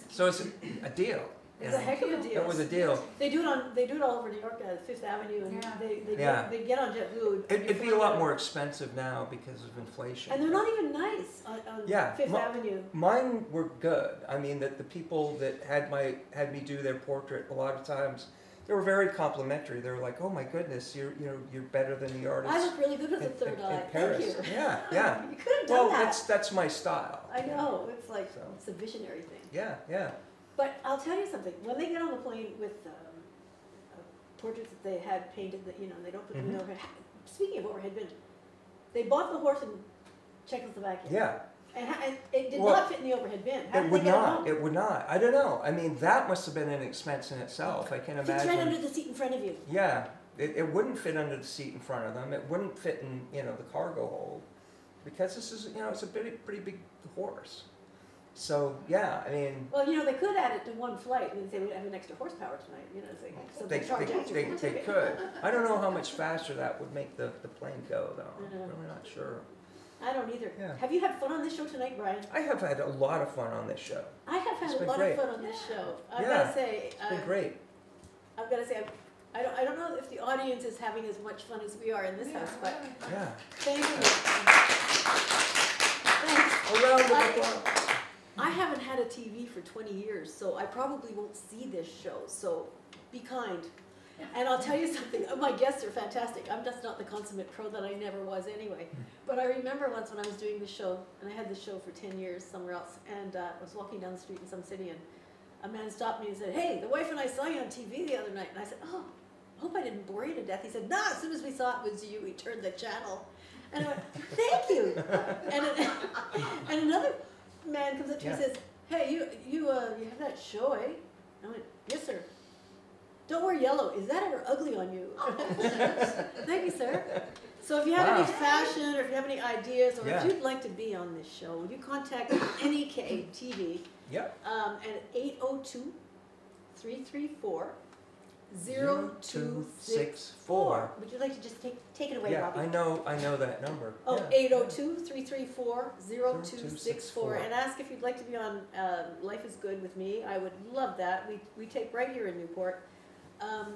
so it's a, a deal. you
It's a heck of a deal.
It was a deal.
They do it on, they do it all over New York, uh, Fifth Avenue, and
Yeah.
they, they
Yeah.
get, they get on JetBlue.
It, it'd be a lot more expensive now because of inflation.
And they're not even nice on, on
Yeah,
Fifth
mo-
Avenue.
Mine were good. I mean, that the people that had my had me do their portrait a lot of times, they were very complimentary. They were like, "Oh my goodness, you're you know you're better than the artist."
I look really good with
in,
the third
in-
eye.
in Paris.
Thank you.
Yeah, yeah.
You could have done
Well,
that.
that's that's my style.
I know, it's like,
So.
it's a visionary thing.
Yeah, yeah.
But I'll tell you something, when they get on the plane with um, uh, portraits that they had painted, that, you know, they don't put them in
Mhm.
overhead, speaking of overhead bin, they bought the horse and checked us in Czechoslovakia.
Yeah,
And, it did
Well,
not fit in the overhead bin. How
it
did
would
they get
not.
home?
It would not. I don't know. I mean, that must have been an expense in itself. I can
Fits right under
imagine.
the seat in front of you.
Yeah, it, it wouldn't fit under the seat in front of them. It wouldn't fit in you know the cargo hold because this is you know it's a pretty pretty big horse. So yeah, I mean.
Well, you know, they could add it to one flight and say we have an extra horsepower tonight, you know, so
They,
they charge
they,
extra
they,
for the
they
ticket.
could. I don't know how much faster that would make the, the plane go, though. I'm really not sure.
I don't either.
Yeah.
Have you had fun on this show tonight, Brian?
I have had a lot of fun on this show.
I have had
It's
a lot
great.
of fun on this show. I've
Yeah.
gotta say,
It's been
uh,
great.
I've gotta say, I've- I don't, I don't know if the audience is having as much fun as we are in this house, but
Yeah.
thank you. Thanks.
A round of
I-
applause.
I haven't had a TV for twenty years, so I probably won't see this show, so be kind. And I'll tell you something, my guests are fantastic. I'm just not the consummate pro that I never was anyway. But I remember once when I was doing the show, and I had the show for ten years somewhere else, and uh, I was walking down the street in some city, and a man stopped me and said, "Hey, the wife and I saw you on TV the other night." And I said, "Oh, I hope I didn't bore you to death." He said, "No." As soon as we saw it was you, we turned the channel, and I went, "Thank you." And, it- and another man comes up to me and says, "Hey, you you uh, you have that show, eh?" I went, "Yes, sir." Don't wear yellow. Is that ever ugly on you? Thank you, sir. So if you have
Wow.
any fashion or if you have any ideas or
Yeah.
if you'd like to be on this show, you contact NEK TV
Yep.
um, at 802 334 0264. Would you like to just take, take it away,
Yeah,
Robbie?
I know, I know that number.
Oh,
Yeah.
802-334-0264 and ask if you'd like to be on um, Life is Good with me. I would love that. We, we take right here in Newport. Um,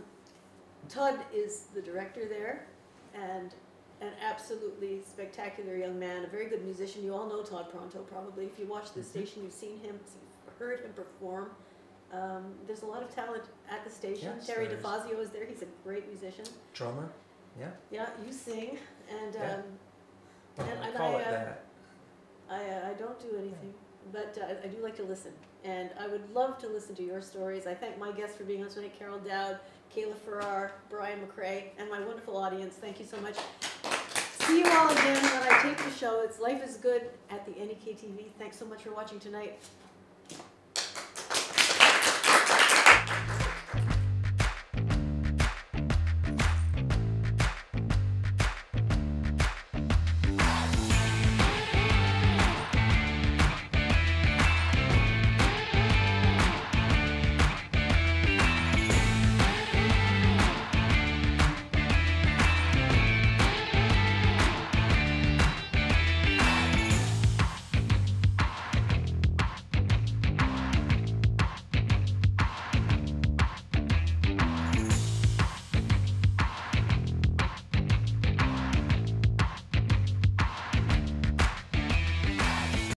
Todd is the director there and an absolutely spectacular young man, a very good musician. You all know Todd Pronto probably. If you watch the
Mhm.
station, you've seen him, you've heard him perform. Um, there's a lot of talent at the station.
Yes,
Terry. DeFazio is there. He's a great musician.
Drummer. Yeah.
Yeah, you sing, and
Yeah.
um,
Well,
And-
I
and I, uh,
that.
I, uh, I don't do anything, but uh, I do like to listen. And I would love to listen to your stories. I thank my guests for being on tonight, Carol Dowd, Kayla Farrar, Brian McRae, and my wonderful audience. Thank you so much. See you all again when I tape the show. It's Life is Good at the NEK TV. Thanks so much for watching tonight.